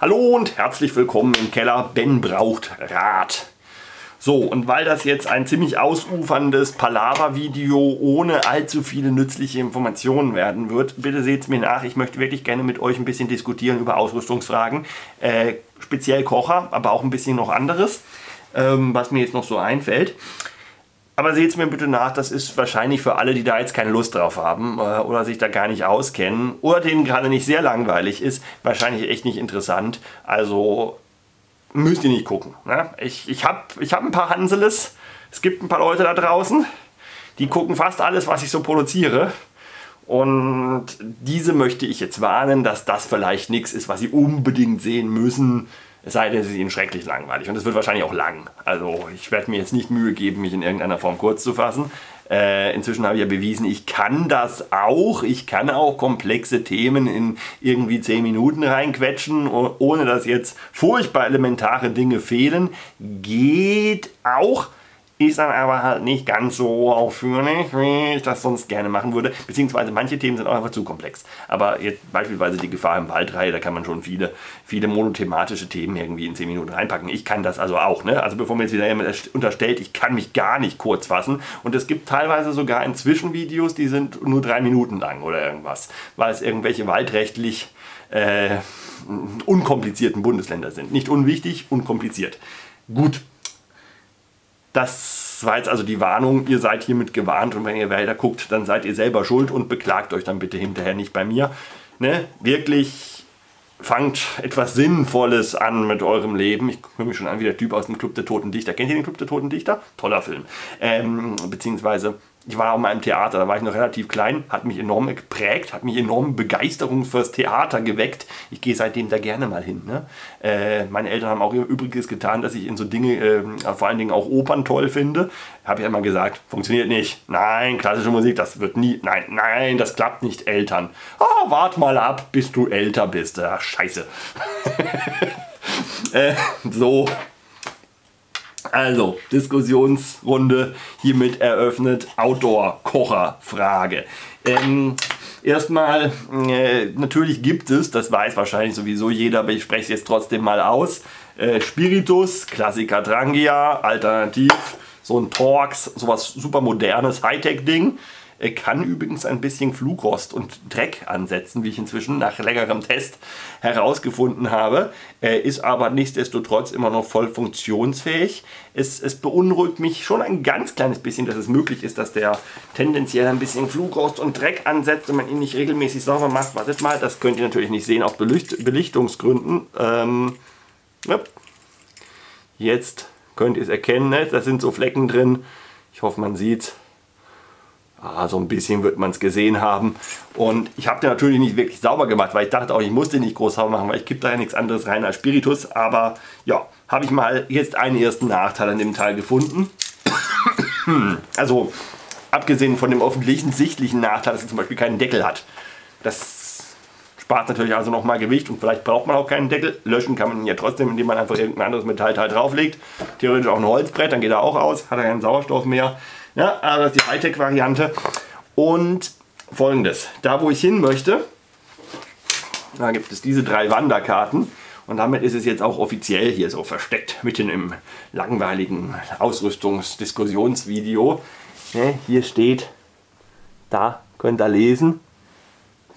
Hallo und herzlich willkommen im Keller. Ben braucht Rat. So, und weil das jetzt ein ziemlich ausuferndes Palaver-Video ohne allzu viele nützliche Informationen werden wird, bitte seht es mir nach. Ich möchte wirklich gerne mit euch ein bisschen diskutieren über Ausrüstungsfragen. Äh, speziell Kocher, aber auch ein bisschen noch anderes, ähm, was mir jetzt noch so einfällt. Aber seht es mir bitte nach, das ist wahrscheinlich für alle, die da jetzt keine Lust drauf haben äh, oder sich da gar nicht auskennen oder denen gerade nicht sehr langweilig ist, wahrscheinlich echt nicht interessant. Also müsst ihr nicht gucken. Ne? Ich, ich habe ich hab ein paar Hanseles, es gibt ein paar Leute da draußen, die gucken fast alles, was ich so produziere. Und diese möchte ich jetzt warnen, dass das vielleicht nichts ist, was sie unbedingt sehen müssen. Es sei denn, es ist ihnen schrecklich langweilig. Und es wird wahrscheinlich auch lang. Also ich werde mir jetzt nicht Mühe geben, mich in irgendeiner Form kurz zu fassen. Äh, inzwischen habe ich ja bewiesen, ich kann das auch. Ich kann auch komplexe Themen in irgendwie 10 Minuten reinquetschen, ohne dass jetzt furchtbar elementare Dinge fehlen. Geht auch ist dann aber halt nicht ganz so ausführlich, wie ich das sonst gerne machen würde. Beziehungsweise manche Themen sind auch einfach zu komplex. Aber jetzt beispielsweise die Gefahr im Waldreihe, da kann man schon viele, viele monothematische Themen irgendwie in 10 Minuten reinpacken. Ich kann das also auch. Ne? Also bevor mir jetzt wieder jemand unterstellt, ich kann mich gar nicht kurz fassen. Und es gibt teilweise sogar inzwischen Videos, die sind nur drei Minuten lang oder irgendwas, weil es irgendwelche waldrechtlich äh, unkomplizierten Bundesländer sind. Nicht unwichtig, unkompliziert. Gut, das war jetzt also die Warnung, ihr seid hiermit gewarnt und wenn ihr weiter guckt, dann seid ihr selber schuld und beklagt euch dann bitte hinterher nicht bei mir. Ne? Wirklich fangt etwas Sinnvolles an mit eurem Leben. Ich höre mich schon an wie der Typ aus dem Club der Toten Dichter. Kennt ihr den Club der Toten Dichter? Toller Film. Ähm, beziehungsweise ich war auch mal im Theater, da war ich noch relativ klein, hat mich enorm geprägt, hat mich enorm Begeisterung fürs Theater geweckt. Ich gehe seitdem da gerne mal hin. Ne? Äh, meine Eltern haben auch ihr Übriges getan, dass ich in so Dinge, äh, vor allen Dingen auch Opern toll finde. Habe ich immer gesagt, funktioniert nicht. Nein, klassische Musik, das wird nie. Nein, nein, das klappt nicht, Eltern. Oh, wart mal ab, bis du älter bist. Ach, scheiße. äh, so, also, Diskussionsrunde hiermit eröffnet. Outdoor-Kocher-Frage. Ähm, erstmal, äh, natürlich gibt es, das weiß wahrscheinlich sowieso jeder, aber ich spreche es jetzt trotzdem mal aus. Äh, Spiritus, Klassiker Drangia, alternativ so ein Torx, sowas super modernes Hightech-Ding. Er kann übrigens ein bisschen Flugrost und Dreck ansetzen, wie ich inzwischen nach längerem Test herausgefunden habe. Er ist aber nichtsdestotrotz immer noch voll funktionsfähig. Es, es beunruhigt mich schon ein ganz kleines bisschen, dass es möglich ist, dass der tendenziell ein bisschen Flugrost und Dreck ansetzt, wenn man ihn nicht regelmäßig sauber macht. Wartet mal, das könnt ihr natürlich nicht sehen aus Belicht Belichtungsgründen. Ähm, ja. Jetzt könnt ihr es erkennen, ne? da sind so Flecken drin. Ich hoffe, man sieht es. Ah, so ein bisschen wird man es gesehen haben. Und ich habe den natürlich nicht wirklich sauber gemacht, weil ich dachte auch, ich muss den nicht groß sauber machen, weil ich gebe da ja nichts anderes rein als Spiritus. Aber ja, habe ich mal jetzt einen ersten Nachteil an dem Teil gefunden. also, abgesehen von dem offensichtlichen Nachteil, dass er zum Beispiel keinen Deckel hat. Das spart natürlich also nochmal Gewicht und vielleicht braucht man auch keinen Deckel. Löschen kann man ihn ja trotzdem, indem man einfach irgendein anderes Metallteil drauflegt. Theoretisch auch ein Holzbrett, dann geht er auch aus, hat er keinen Sauerstoff mehr. Ja, aber das ist die Hightech-Variante. Und folgendes: Da, wo ich hin möchte, da gibt es diese drei Wanderkarten. Und damit ist es jetzt auch offiziell hier so versteckt, mitten im langweiligen Ausrüstungsdiskussionsvideo. Hier steht, da könnt ihr lesen,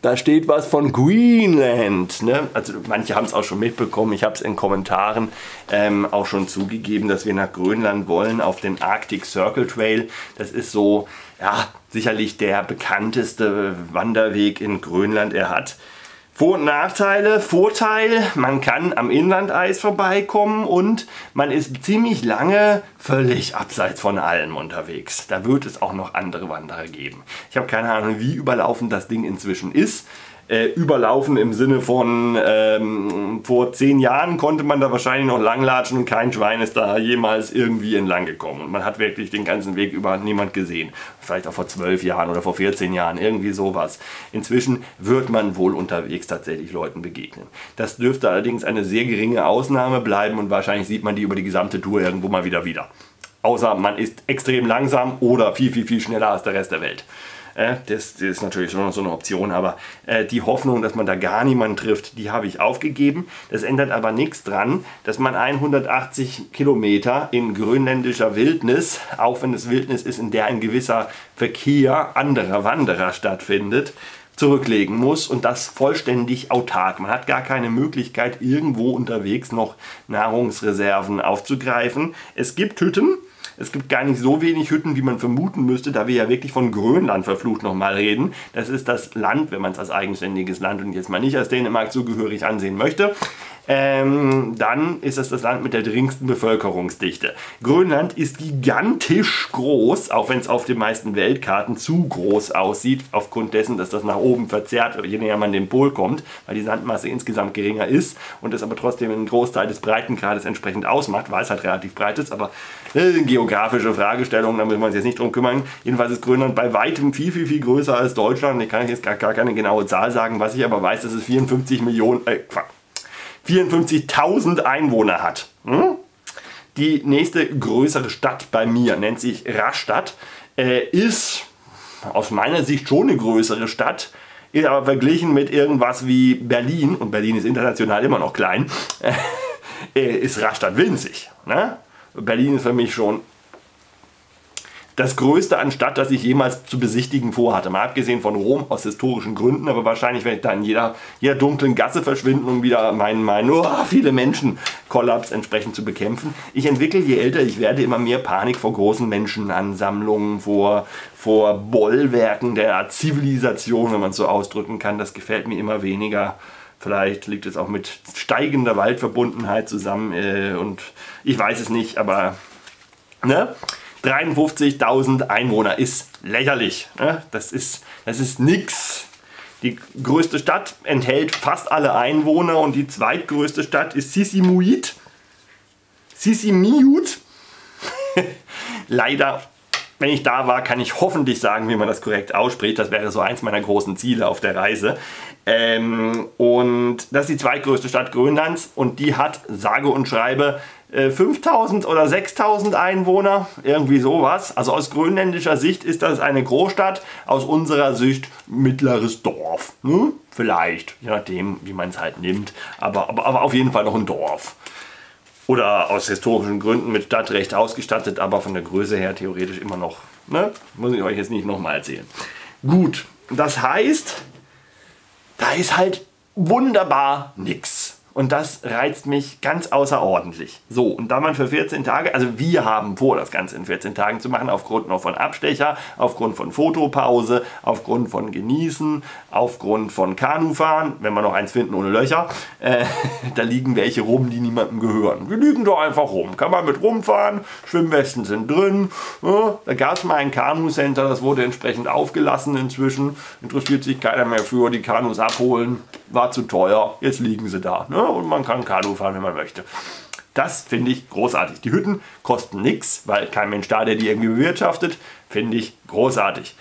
da steht was von Greenland. Ne? Also manche haben es auch schon mitbekommen. Ich habe es in Kommentaren ähm, auch schon zugegeben, dass wir nach Grönland wollen auf den Arctic Circle Trail. Das ist so, ja, sicherlich der bekannteste Wanderweg in Grönland. Er hat vor- und Nachteile. Vorteil, man kann am Inlandeis vorbeikommen und man ist ziemlich lange völlig abseits von allem unterwegs. Da wird es auch noch andere Wanderer geben. Ich habe keine Ahnung, wie überlaufen das Ding inzwischen ist äh, überlaufen im Sinne von ähm, vor zehn Jahren konnte man da wahrscheinlich noch langlatschen und kein Schwein ist da jemals irgendwie entlang gekommen. Und man hat wirklich den ganzen Weg über niemand gesehen. Vielleicht auch vor zwölf Jahren oder vor 14 Jahren, irgendwie sowas. Inzwischen wird man wohl unterwegs tatsächlich Leuten begegnen. Das dürfte allerdings eine sehr geringe Ausnahme bleiben und wahrscheinlich sieht man die über die gesamte Tour irgendwo mal wieder wieder. Außer man ist extrem langsam oder viel, viel, viel schneller als der Rest der Welt. Äh, das, ist natürlich schon so eine Option, aber äh, die Hoffnung, dass man da gar niemanden trifft, die habe ich aufgegeben. Das ändert aber nichts dran, dass man 180 Kilometer in grönländischer Wildnis, auch wenn es Wildnis ist, in der ein gewisser Verkehr anderer Wanderer stattfindet, zurücklegen muss und das vollständig autark. Man hat gar keine Möglichkeit, irgendwo unterwegs noch Nahrungsreserven aufzugreifen. Es gibt Hütten, es gibt gar nicht so wenig Hütten, wie man vermuten müsste, da wir ja wirklich von Grönland verflucht nochmal reden. Das ist das Land, wenn man es als eigenständiges Land und jetzt mal nicht als Dänemark zugehörig ansehen möchte, ähm, dann ist es das Land mit der geringsten Bevölkerungsdichte. Grönland ist gigantisch groß, auch wenn es auf den meisten Weltkarten zu groß aussieht, aufgrund dessen, dass das nach oben verzerrt je näher man dem Pol kommt, weil die Sandmasse insgesamt geringer ist und es aber trotzdem einen Großteil des Breitengrades entsprechend ausmacht, weil es halt relativ breit ist, aber äh, geografische Fragestellungen, da müssen wir uns jetzt nicht drum kümmern. Jedenfalls ist Grönland bei weitem viel, viel, viel größer als Deutschland. Ich kann jetzt gar, gar keine genaue Zahl sagen, was ich aber weiß, dass es 54 Millionen, äh, 54.000 Einwohner hat. Hm? Die nächste größere Stadt bei mir nennt sich Rastatt, äh, ist aus meiner Sicht schon eine größere Stadt, ist aber verglichen mit irgendwas wie Berlin, und Berlin ist international immer noch klein, äh, ist Rastatt winzig. Ne? Berlin ist für mich schon das Größte an Stadt, das ich jemals zu besichtigen vorhatte. Mal abgesehen von Rom aus historischen Gründen, aber wahrscheinlich werde ich da in jeder, jeder dunklen Gasse verschwinden, um wieder meinen, meinen oh, viele Menschen Kollaps entsprechend zu bekämpfen. Ich entwickle, je älter ich werde, immer mehr Panik vor großen Menschenansammlungen, vor, vor Bollwerken der Zivilisation, wenn man es so ausdrücken kann. Das gefällt mir immer weniger. Vielleicht liegt es auch mit steigender Waldverbundenheit zusammen äh, und ich weiß es nicht, aber ne? 53.000 Einwohner ist lächerlich. Ne? Das ist, das ist nix. Die größte Stadt enthält fast alle Einwohner und die zweitgrößte Stadt ist Sisimuit. Sisimiut. Leider, wenn ich da war, kann ich hoffentlich sagen, wie man das korrekt ausspricht. Das wäre so eins meiner großen Ziele auf der Reise. Ähm, und das ist die zweitgrößte Stadt Grönlands und die hat sage und schreibe 5000 äh, oder 6000 Einwohner, irgendwie sowas. Also aus grönländischer Sicht ist das eine Großstadt, aus unserer Sicht mittleres Dorf. Hm? Vielleicht, je nachdem, wie man es halt nimmt, aber, aber, aber auf jeden Fall noch ein Dorf. Oder aus historischen Gründen mit Stadtrecht ausgestattet, aber von der Größe her theoretisch immer noch. Ne? Muss ich euch jetzt nicht nochmal erzählen. Gut, das heißt, da ist halt wunderbar nichts. Und das reizt mich ganz außerordentlich. So, und da man für 14 Tage, also wir haben vor, das Ganze in 14 Tagen zu machen, aufgrund noch von Abstecher, aufgrund von Fotopause, aufgrund von Genießen, aufgrund von Kanufahren, wenn wir noch eins finden ohne Löcher, äh, da liegen welche rum, die niemandem gehören. Die liegen doch einfach rum. Kann man mit rumfahren, Schwimmwesten sind drin. Ja, da gab es mal ein Kanu-Center, das wurde entsprechend aufgelassen inzwischen. Interessiert sich keiner mehr für, die Kanus abholen. War zu teuer, jetzt liegen sie da. Ne? Und man kann Kanu fahren, wenn man möchte. Das finde ich großartig. Die Hütten kosten nichts, weil kein Mensch da, der die irgendwie bewirtschaftet. Finde ich großartig.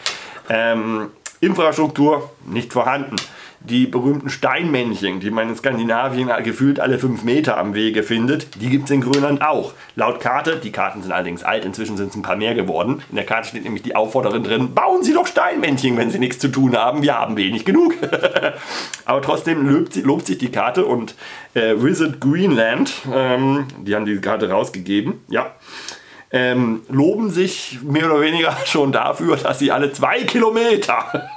Ähm, Infrastruktur nicht vorhanden die berühmten Steinmännchen, die man in Skandinavien gefühlt alle fünf Meter am Wege findet, die gibt es in Grönland auch. Laut Karte, die Karten sind allerdings alt, inzwischen sind es ein paar mehr geworden. In der Karte steht nämlich die Aufforderin drin, bauen Sie doch Steinmännchen, wenn Sie nichts zu tun haben, wir haben wenig genug. Aber trotzdem lobt, lobt, sich die Karte und äh, Wizard Greenland, ähm, die haben die Karte rausgegeben, ja, ähm, loben sich mehr oder weniger schon dafür, dass sie alle zwei Kilometer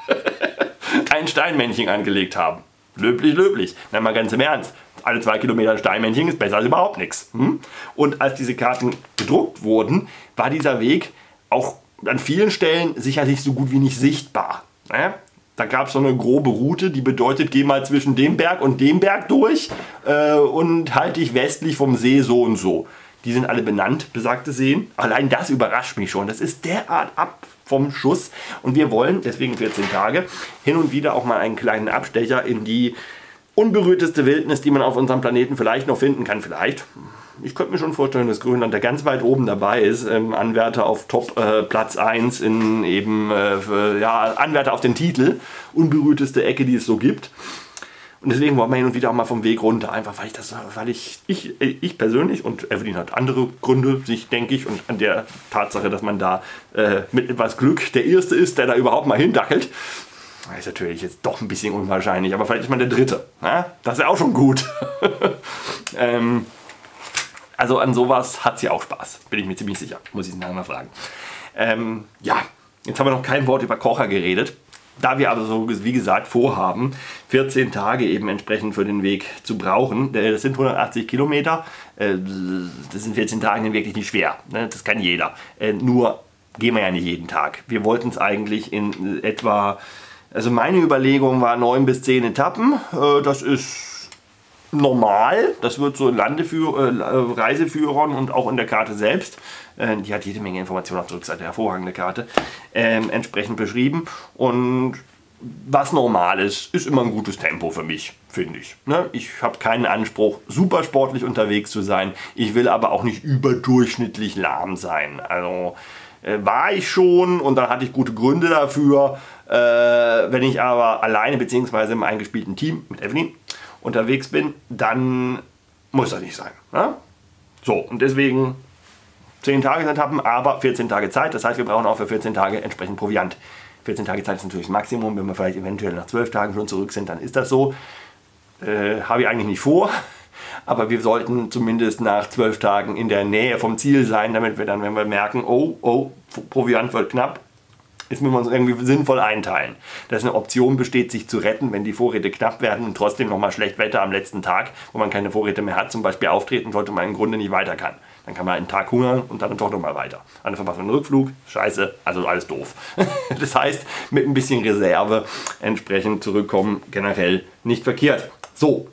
ein Steinmännchen angelegt haben. Löblich, löblich. Na mal ganz im Ernst. Alle zwei Kilometer ein Steinmännchen ist besser als überhaupt nichts. Hm? Und als diese Karten gedruckt wurden, war dieser Weg auch an vielen Stellen sicherlich so gut wie nicht sichtbar. Da gab es so eine grobe Route, die bedeutet, geh mal zwischen dem Berg und dem Berg durch äh, und halte dich westlich vom See so und so. Die sind alle benannt, besagte Seen. Allein das überrascht mich schon. Das ist derart ab vom Schuss. Und wir wollen, deswegen 14 Tage, hin und wieder auch mal einen kleinen Abstecher in die unberührteste Wildnis, die man auf unserem Planeten vielleicht noch finden kann. Vielleicht. Ich könnte mir schon vorstellen, dass Grönland da ganz weit oben dabei ist. Ähm, Anwärter auf Top äh, Platz 1 in eben, äh, ja, Anwärter auf den Titel. Unberührteste Ecke, die es so gibt. Und deswegen wollen wir hin und wieder auch mal vom Weg runter. Einfach weil ich das, weil ich, ich, ich persönlich und Evelyn hat andere Gründe, sich denke ich, und an der Tatsache, dass man da äh, mit etwas Glück der Erste ist, der da überhaupt mal hindackelt. Ist natürlich jetzt doch ein bisschen unwahrscheinlich, aber vielleicht ist man der Dritte. Ja? Das ist ja auch schon gut. ähm, also an sowas hat sie auch Spaß, bin ich mir ziemlich sicher, muss ich nachher mal fragen. Ähm, ja, jetzt haben wir noch kein Wort über Kocher geredet. Da wir aber so, wie gesagt, vorhaben, 14 Tage eben entsprechend für den Weg zu brauchen, äh, das sind 180 Kilometer, äh, das sind 14 Tage wirklich nicht schwer, ne? das kann jeder. Äh, nur gehen wir ja nicht jeden Tag. Wir wollten es eigentlich in etwa, also meine Überlegung war 9 bis 10 Etappen, das ist normal, das wird so in Landeführ Reiseführern und auch in der Karte selbst äh, die hat jede Menge Informationen auf der Rückseite, hervorragende Karte, ähm, entsprechend beschrieben. Und was normal ist, ist immer ein gutes Tempo für mich, finde ich. Ne? Ich habe keinen Anspruch, super sportlich unterwegs zu sein. Ich will aber auch nicht überdurchschnittlich lahm sein. Also äh, war ich schon und dann hatte ich gute Gründe dafür. Äh, wenn ich aber alleine bzw. im eingespielten Team mit Evelyn unterwegs bin, dann muss das nicht sein. Ne? So, und deswegen 10 Tagesetappen, aber 14 Tage Zeit. Das heißt, wir brauchen auch für 14 Tage entsprechend Proviant. 14 Tage Zeit ist natürlich das Maximum. Wenn wir vielleicht eventuell nach 12 Tagen schon zurück sind, dann ist das so. Äh, Habe ich eigentlich nicht vor. Aber wir sollten zumindest nach 12 Tagen in der Nähe vom Ziel sein, damit wir dann, wenn wir merken, oh, oh, Proviant wird knapp, ist müssen wir uns irgendwie sinnvoll einteilen. Dass eine Option besteht, sich zu retten, wenn die Vorräte knapp werden und trotzdem nochmal schlecht Wetter am letzten Tag, wo man keine Vorräte mehr hat, zum Beispiel auftreten sollte, man im Grunde nicht weiter kann. Dann kann man einen Tag hungern und dann doch nochmal weiter. Eine verpasst einen Rückflug, scheiße, also alles doof. das heißt, mit ein bisschen Reserve entsprechend zurückkommen, generell nicht verkehrt. So,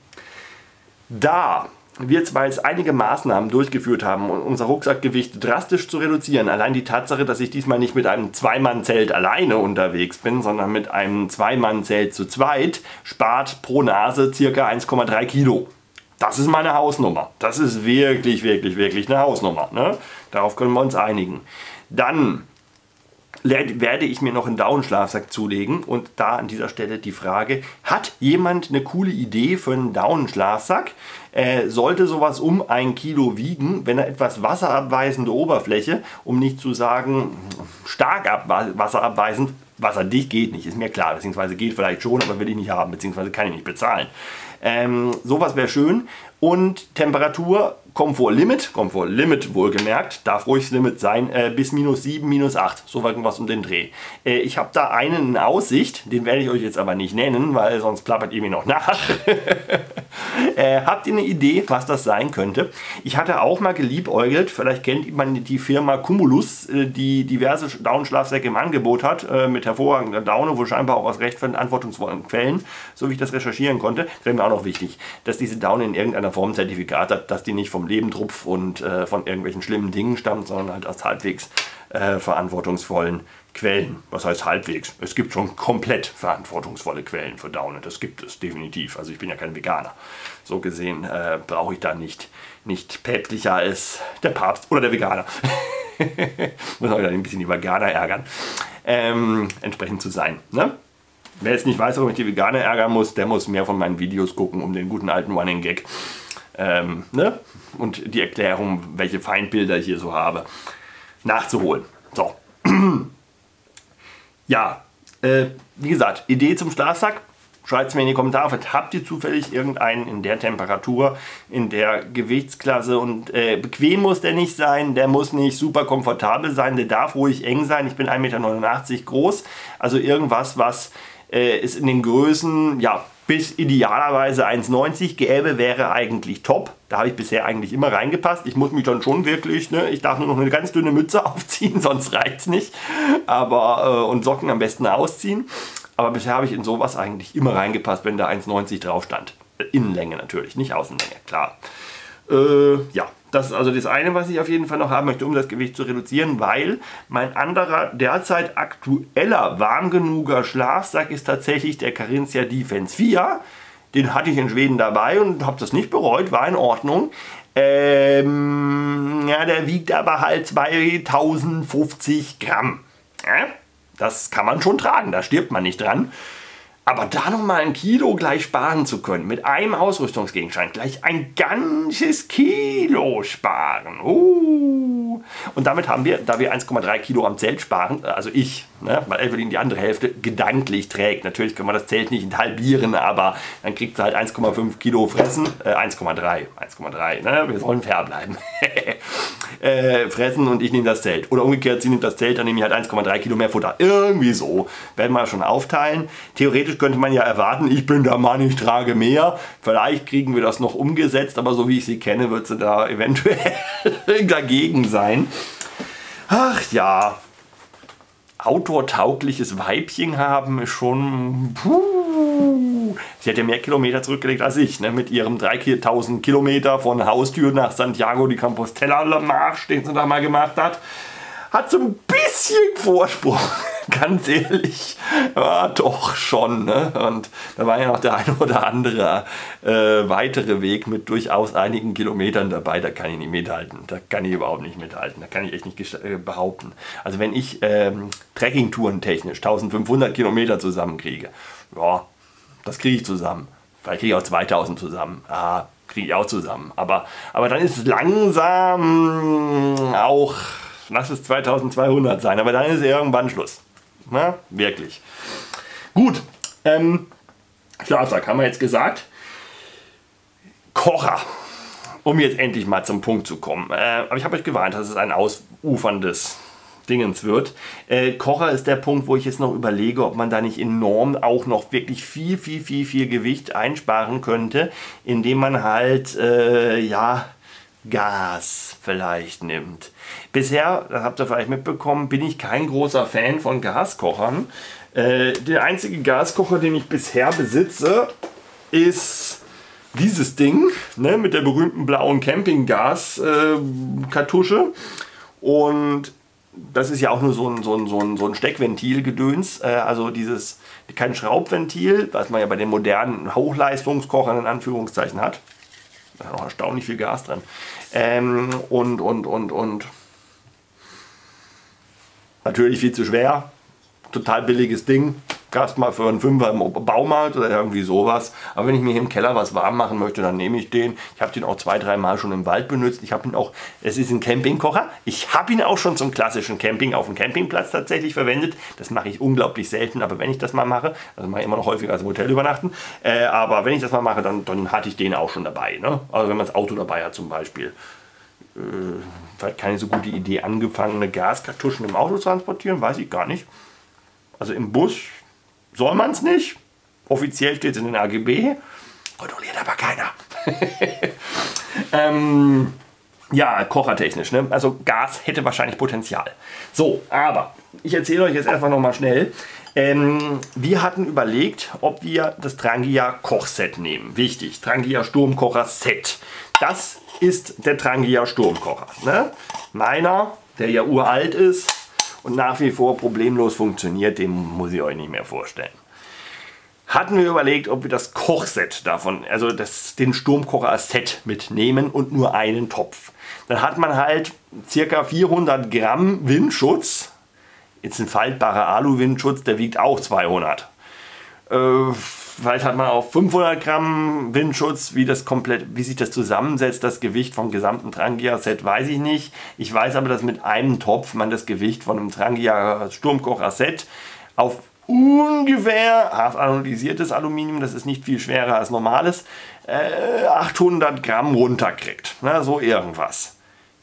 da wir zwar jetzt einige Maßnahmen durchgeführt haben, um unser Rucksackgewicht drastisch zu reduzieren, allein die Tatsache, dass ich diesmal nicht mit einem Zweimann-Zelt alleine unterwegs bin, sondern mit einem Zweimann-Zelt zu zweit, spart pro Nase ca. 1,3 Kilo. Das ist meine Hausnummer. Das ist wirklich, wirklich, wirklich eine Hausnummer. Ne? Darauf können wir uns einigen. Dann werde ich mir noch einen Daunenschlafsack zulegen und da an dieser Stelle die Frage, hat jemand eine coole Idee für einen Daunenschlafsack? Äh, sollte sowas um ein Kilo wiegen, wenn er etwas wasserabweisende Oberfläche, um nicht zu sagen stark wasserabweisend, wasserdicht geht nicht, ist mir klar, beziehungsweise geht vielleicht schon, aber will ich nicht haben, beziehungsweise kann ich nicht bezahlen. Ähm, sowas wäre schön. Und Temperatur Komfort Limit, Komfort Limit wohlgemerkt, darf ruhig das Limit sein, äh, bis minus 7, minus 8, so irgendwas um den Dreh. Äh, ich habe da einen in Aussicht, den werde ich euch jetzt aber nicht nennen, weil sonst plappert ihr mir noch nach. äh, habt ihr eine Idee, was das sein könnte? Ich hatte auch mal geliebäugelt, vielleicht kennt man die Firma Cumulus, äh, die diverse Daunenschlafsäcke im Angebot hat, äh, mit hervorragender Daune, wo scheinbar auch aus recht verantwortungsvollen Quellen, so wie ich das recherchieren konnte, wäre mir auch noch wichtig, dass diese Daune in irgendeiner Form Zertifikat hat, dass die nicht vom Lebendrupf und äh, von irgendwelchen schlimmen Dingen stammt, sondern halt aus halbwegs äh, verantwortungsvollen Quellen. Was heißt halbwegs? Es gibt schon komplett verantwortungsvolle Quellen für Daune. Das gibt es definitiv. Also ich bin ja kein Veganer. So gesehen äh, brauche ich da nicht, nicht päpstlicher als der Papst oder der Veganer. Muss auch wieder ein bisschen die Veganer ärgern. Ähm, entsprechend zu sein. Ne? Wer jetzt nicht weiß, warum ich die Veganer ärgern muss, der muss mehr von meinen Videos gucken, um den guten alten Running Gag ähm, ne? und die Erklärung, welche Feindbilder ich hier so habe, nachzuholen. So. ja, äh, wie gesagt, Idee zum Schlafsack. Schreibt es mir in die Kommentare. Habt ihr zufällig irgendeinen in der Temperatur, in der Gewichtsklasse? Und äh, bequem muss der nicht sein, der muss nicht super komfortabel sein, der darf ruhig eng sein. Ich bin 1,89 Meter groß. Also irgendwas, was äh, ist in den Größen, ja, bis idealerweise 1,90 gäbe, wäre eigentlich top. Da habe ich bisher eigentlich immer reingepasst. Ich muss mich dann schon wirklich, ne, ich darf nur noch eine ganz dünne Mütze aufziehen, sonst reicht es nicht. Aber, äh, und Socken am besten ausziehen. Aber bisher habe ich in sowas eigentlich immer reingepasst, wenn da 1,90 drauf stand. Innenlänge natürlich, nicht Außenlänge, klar. Äh, ja, das ist also das eine, was ich auf jeden Fall noch haben möchte, um das Gewicht zu reduzieren, weil mein anderer derzeit aktueller warm genuger Schlafsack ist tatsächlich der Carinthia Defense 4. Den hatte ich in Schweden dabei und habe das nicht bereut, war in Ordnung. Ähm, ja, der wiegt aber halt 2050 Gramm. Ja, das kann man schon tragen, da stirbt man nicht dran. Aber da nochmal ein Kilo gleich sparen zu können, mit einem Ausrüstungsgegenstand gleich ein ganzes Kilo sparen. Uh. Und damit haben wir, da wir 1,3 Kilo am Zelt sparen, also ich, ne, weil Evelyn die andere Hälfte gedanklich trägt. Natürlich können wir das Zelt nicht halbieren, aber dann kriegt sie halt 1,5 Kilo fressen. Äh, 1,3, 1,3, ne? wir sollen fair bleiben. äh, fressen und ich nehme das Zelt. Oder umgekehrt, sie nimmt das Zelt, dann nehme ich halt 1,3 Kilo mehr Futter. Irgendwie so. Werden wir schon aufteilen. Theoretisch könnte man ja erwarten, ich bin der Mann, ich trage mehr. Vielleicht kriegen wir das noch umgesetzt, aber so wie ich sie kenne, wird sie da eventuell dagegen sein. Ach ja, outdoor-taugliches Weibchen haben ist schon. Puh. Sie hat ja mehr Kilometer zurückgelegt als ich, ne? mit ihrem 3000 Kilometer von Haustür nach Santiago de Compostela Marsch, den sie da mal gemacht hat. Hat so ein bisschen Vorsprung, ganz ehrlich. Ja, doch schon. Ne? Und da war ja noch der ein oder andere äh, weitere Weg mit durchaus einigen Kilometern dabei. Da kann ich nicht mithalten. Da kann ich überhaupt nicht mithalten. Da kann ich echt nicht äh, behaupten. Also wenn ich ähm, Trekkingtouren technisch 1500 Kilometer zusammenkriege, ja, das kriege ich zusammen. Vielleicht kriege ich auch 2000 zusammen. Ah, kriege ich auch zusammen. Aber, aber dann ist es langsam auch, lass es 2200 sein, aber dann ist irgendwann Schluss. Na, wirklich. Gut, ähm, Schlafsack haben wir jetzt gesagt. Kocher, um jetzt endlich mal zum Punkt zu kommen. Äh, aber ich habe euch gewarnt, dass es ein ausuferndes Dingens wird. Äh, Kocher ist der Punkt, wo ich jetzt noch überlege, ob man da nicht enorm auch noch wirklich viel, viel, viel, viel Gewicht einsparen könnte, indem man halt, äh, ja, Gas vielleicht nimmt. Bisher, das habt ihr vielleicht mitbekommen, bin ich kein großer Fan von Gaskochern. Äh, der einzige Gaskocher, den ich bisher besitze, ist dieses Ding ne, mit der berühmten blauen Campinggas-Kartusche. Äh, Und das ist ja auch nur so ein, so ein, so ein, so ein Steckventil-Gedöns, äh, also dieses, kein Schraubventil, was man ja bei den modernen Hochleistungskochern in Anführungszeichen hat. Da ist noch erstaunlich viel Gas drin. Ähm, und, und, und, und natürlich viel zu schwer. Total billiges Ding gab mal für einen Fünfer im Baumarkt oder irgendwie sowas. Aber wenn ich mir hier im Keller was warm machen möchte, dann nehme ich den. Ich habe den auch zwei, drei Mal schon im Wald benutzt. Ich habe ihn auch, es ist ein Campingkocher. Ich habe ihn auch schon zum klassischen Camping auf dem Campingplatz tatsächlich verwendet. Das mache ich unglaublich selten, aber wenn ich das mal mache, also mache ich immer noch häufiger als im Hotel übernachten, äh, aber wenn ich das mal mache, dann, dann hatte ich den auch schon dabei. Ne? Also wenn man das Auto dabei hat zum Beispiel. Äh, vielleicht keine so gute Idee, angefangene Gaskartuschen im Auto transportieren, weiß ich gar nicht. Also im Bus soll man es nicht. Offiziell steht es in den AGB. Kontrolliert aber keiner. ähm, ja, kochertechnisch. Ne? Also Gas hätte wahrscheinlich Potenzial. So, aber ich erzähle euch jetzt einfach nochmal schnell. Ähm, wir hatten überlegt, ob wir das Trangia Kochset nehmen. Wichtig, Trangia Sturmkocher Set. Das ist der Trangia Sturmkocher. Ne? Meiner, der ja uralt ist, und nach wie vor problemlos funktioniert, den muss ich euch nicht mehr vorstellen. Hatten wir überlegt, ob wir das Kochset davon, also das, den Sturmkocher-Set mitnehmen und nur einen Topf. Dann hat man halt circa 400 Gramm Windschutz. Jetzt ein faltbarer Alu-Windschutz, der wiegt auch 200. Äh, Vielleicht hat man auch 500 Gramm Windschutz, wie, das komplett, wie sich das zusammensetzt, das Gewicht vom gesamten Trangia-Set, weiß ich nicht. Ich weiß aber, dass mit einem Topf man das Gewicht von einem Trangia Sturmkocher-Set auf ungefähr, hart analysiertes Aluminium, das ist nicht viel schwerer als normales, äh, 800 Gramm runterkriegt. Na, so irgendwas.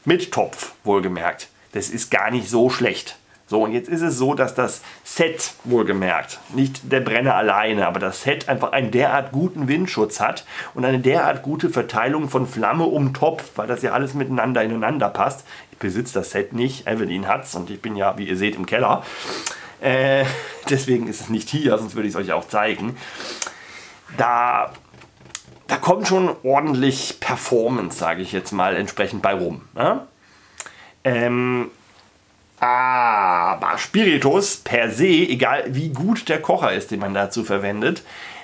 Mit Topf, wohlgemerkt. Das ist gar nicht so schlecht. So, und jetzt ist es so, dass das Set, wohlgemerkt, nicht der Brenner alleine, aber das Set einfach einen derart guten Windschutz hat und eine derart gute Verteilung von Flamme um Topf, weil das ja alles miteinander ineinander passt. Ich besitze das Set nicht, Evelyn hat's und ich bin ja, wie ihr seht, im Keller. Äh, deswegen ist es nicht hier, sonst würde ich es euch auch zeigen. Da da kommt schon ordentlich Performance, sage ich jetzt mal, entsprechend bei rum. Ne? Ähm, aber Spiritus per se, egal wie gut der Kocher ist, den man dazu verwendet,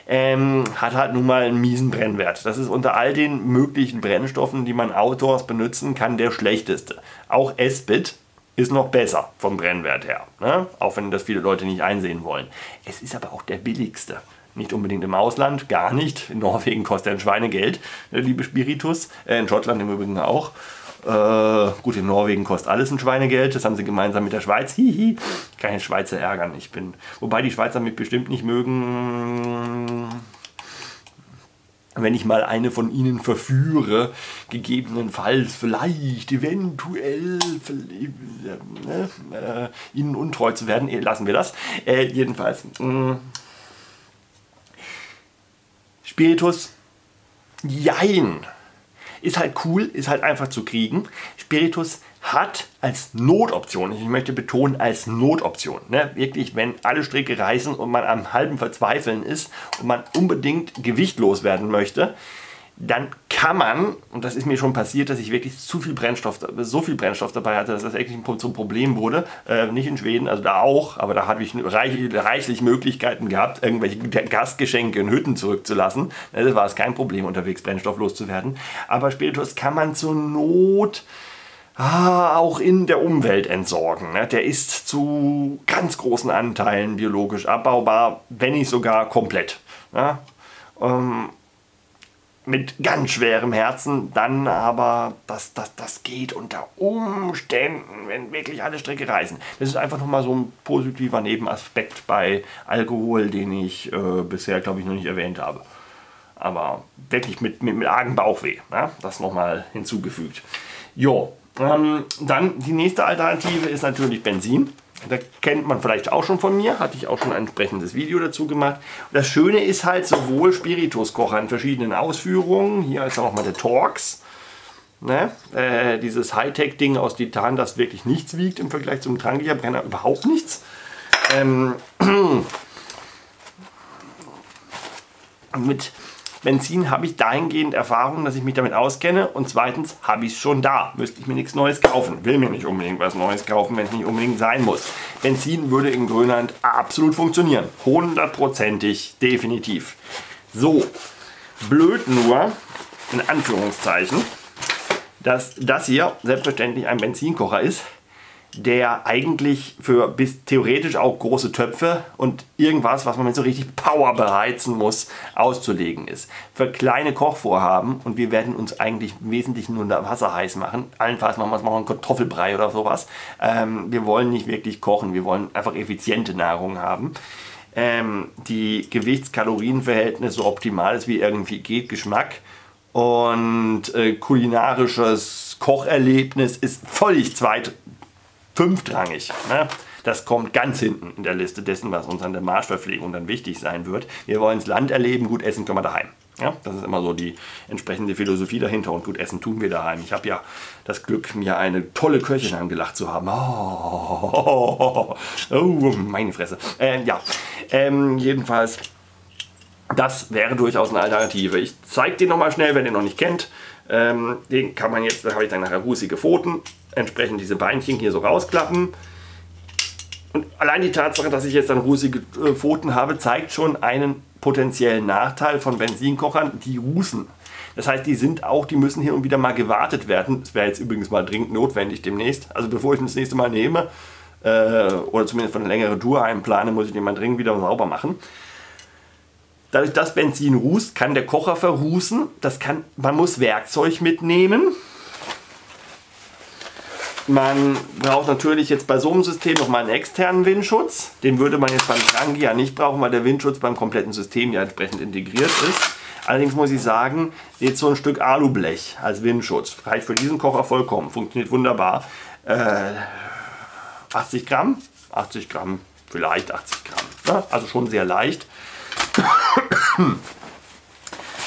ähm, hat halt nun mal einen miesen Brennwert. Das ist unter all den möglichen Brennstoffen, die man outdoors benutzen kann, der schlechteste. Auch Esbit ist noch besser vom Brennwert her. Ne? Auch wenn das viele Leute nicht einsehen wollen. Es ist aber auch der billigste. Nicht unbedingt im Ausland, gar nicht. In Norwegen kostet ein Schweinegeld, der liebe Spiritus. Äh, in Schottland im Übrigen auch. Äh, gut, in Norwegen kostet alles ein Schweinegeld. Das haben sie gemeinsam mit der Schweiz. Hihi. Ich Schweizer ärgern. Ich bin, wobei die Schweizer mich bestimmt nicht mögen wenn ich mal eine von ihnen verführe, gegebenenfalls vielleicht, eventuell, äh, äh, ihnen untreu zu werden, eh, lassen wir das. Äh, jedenfalls, mh. Mm. Spiritus, jein. Ist halt cool, ist halt einfach zu kriegen. Spiritus hat als Notoption, ich möchte betonen, als Notoption, ne, wirklich, wenn alle Stricke reißen und man am halben Verzweifeln ist und man unbedingt gewichtlos werden möchte, dann kann man, und das ist mir schon passiert, dass ich wirklich zu viel Brennstoff, so viel Brennstoff dabei hatte, dass das eigentlich zum Problem wurde. Äh, nicht in Schweden, also da auch, aber da habe ich reich, reichlich Möglichkeiten gehabt, irgendwelche Gastgeschenke in Hütten zurückzulassen. Das war es kein Problem, unterwegs Brennstoff loszuwerden. Aber Spiritus kann man zur Not ah, auch in der Umwelt entsorgen. Ne? Der ist zu ganz großen Anteilen biologisch abbaubar, wenn nicht sogar komplett. Ne? Ähm, mit ganz schwerem Herzen, dann aber, das, das, das geht unter Umständen, wenn wirklich alle Strecke reisen. Das ist einfach nochmal so ein positiver Nebenaspekt bei Alkohol, den ich äh, bisher, glaube ich, noch nicht erwähnt habe. Aber wirklich mit, mit, mit argen Bauchweh. Ne? Das nochmal hinzugefügt. Jo, ähm, dann die nächste Alternative ist natürlich Benzin. Da kennt man vielleicht auch schon von mir, hatte ich auch schon ein entsprechendes Video dazu gemacht. Das Schöne ist halt sowohl Spirituskocher in verschiedenen Ausführungen. Hier ist auch mal der Torx. Ne? Äh, dieses Hightech-Ding aus Titan, das wirklich nichts wiegt im Vergleich zum Trangia-Brenner, überhaupt nichts. Ähm, mit Benzin habe ich dahingehend Erfahrung, dass ich mich damit auskenne und zweitens habe ich es schon da. Müsste ich mir nichts Neues kaufen. Will mir nicht unbedingt was Neues kaufen, wenn es nicht unbedingt sein muss. Benzin würde in Grönland absolut funktionieren. Hundertprozentig, definitiv. So, blöd nur, in Anführungszeichen, dass das hier selbstverständlich ein Benzinkocher ist der eigentlich für bis theoretisch auch große Töpfe und irgendwas, was man mit so richtig Power beheizen muss, auszulegen ist. Für kleine Kochvorhaben, und wir werden uns eigentlich im Wesentlichen nur unter Wasser heiß machen, allenfalls machen wir mal einen Kartoffelbrei oder sowas. Ähm, wir wollen nicht wirklich kochen, wir wollen einfach effiziente Nahrung haben. Ähm, die Gewichtskalorienverhältnisse so optimal ist wie irgendwie geht, Geschmack und äh, kulinarisches Kocherlebnis ist völlig zweit fünftrangig. Ne? Das kommt ganz hinten in der Liste dessen, was uns an der Marschverpflegung dann wichtig sein wird. Wir wollen das Land erleben, gut essen können wir daheim. Ja, das ist immer so die entsprechende Philosophie dahinter und gut essen tun wir daheim. Ich habe ja das Glück, mir eine tolle Köchin angelacht zu haben. Oh, oh, oh meine Fresse. Äh, ja, ähm, jedenfalls, das wäre durchaus eine Alternative. Ich zeige den nochmal schnell, wenn ihr noch nicht kennt. Ähm, den kann man jetzt, da habe ich dann nachher rußige Pfoten, entsprechend diese Beinchen hier so rausklappen. Und allein die Tatsache, dass ich jetzt dann rußige äh, Pfoten habe, zeigt schon einen potenziellen Nachteil von Benzinkochern, die rußen. Das heißt, die sind auch, die müssen hier und wieder mal gewartet werden. Das wäre jetzt übrigens mal dringend notwendig demnächst. Also bevor ich das nächste Mal nehme, äh, oder zumindest für eine längere Tour einplane, muss ich den mal dringend wieder sauber machen. Dadurch, dass Benzin rußt, kann der Kocher verrußen. Das kann, man muss Werkzeug mitnehmen. Man braucht natürlich jetzt bei so einem System nochmal einen externen Windschutz. Den würde man jetzt beim Trangi ja nicht brauchen, weil der Windschutz beim kompletten System ja entsprechend integriert ist. Allerdings muss ich sagen, jetzt so ein Stück Alublech als Windschutz reicht für diesen Kocher vollkommen. Funktioniert wunderbar. Äh, 80 Gramm, 80 Gramm, vielleicht 80 Gramm. Ne? Also schon sehr leicht.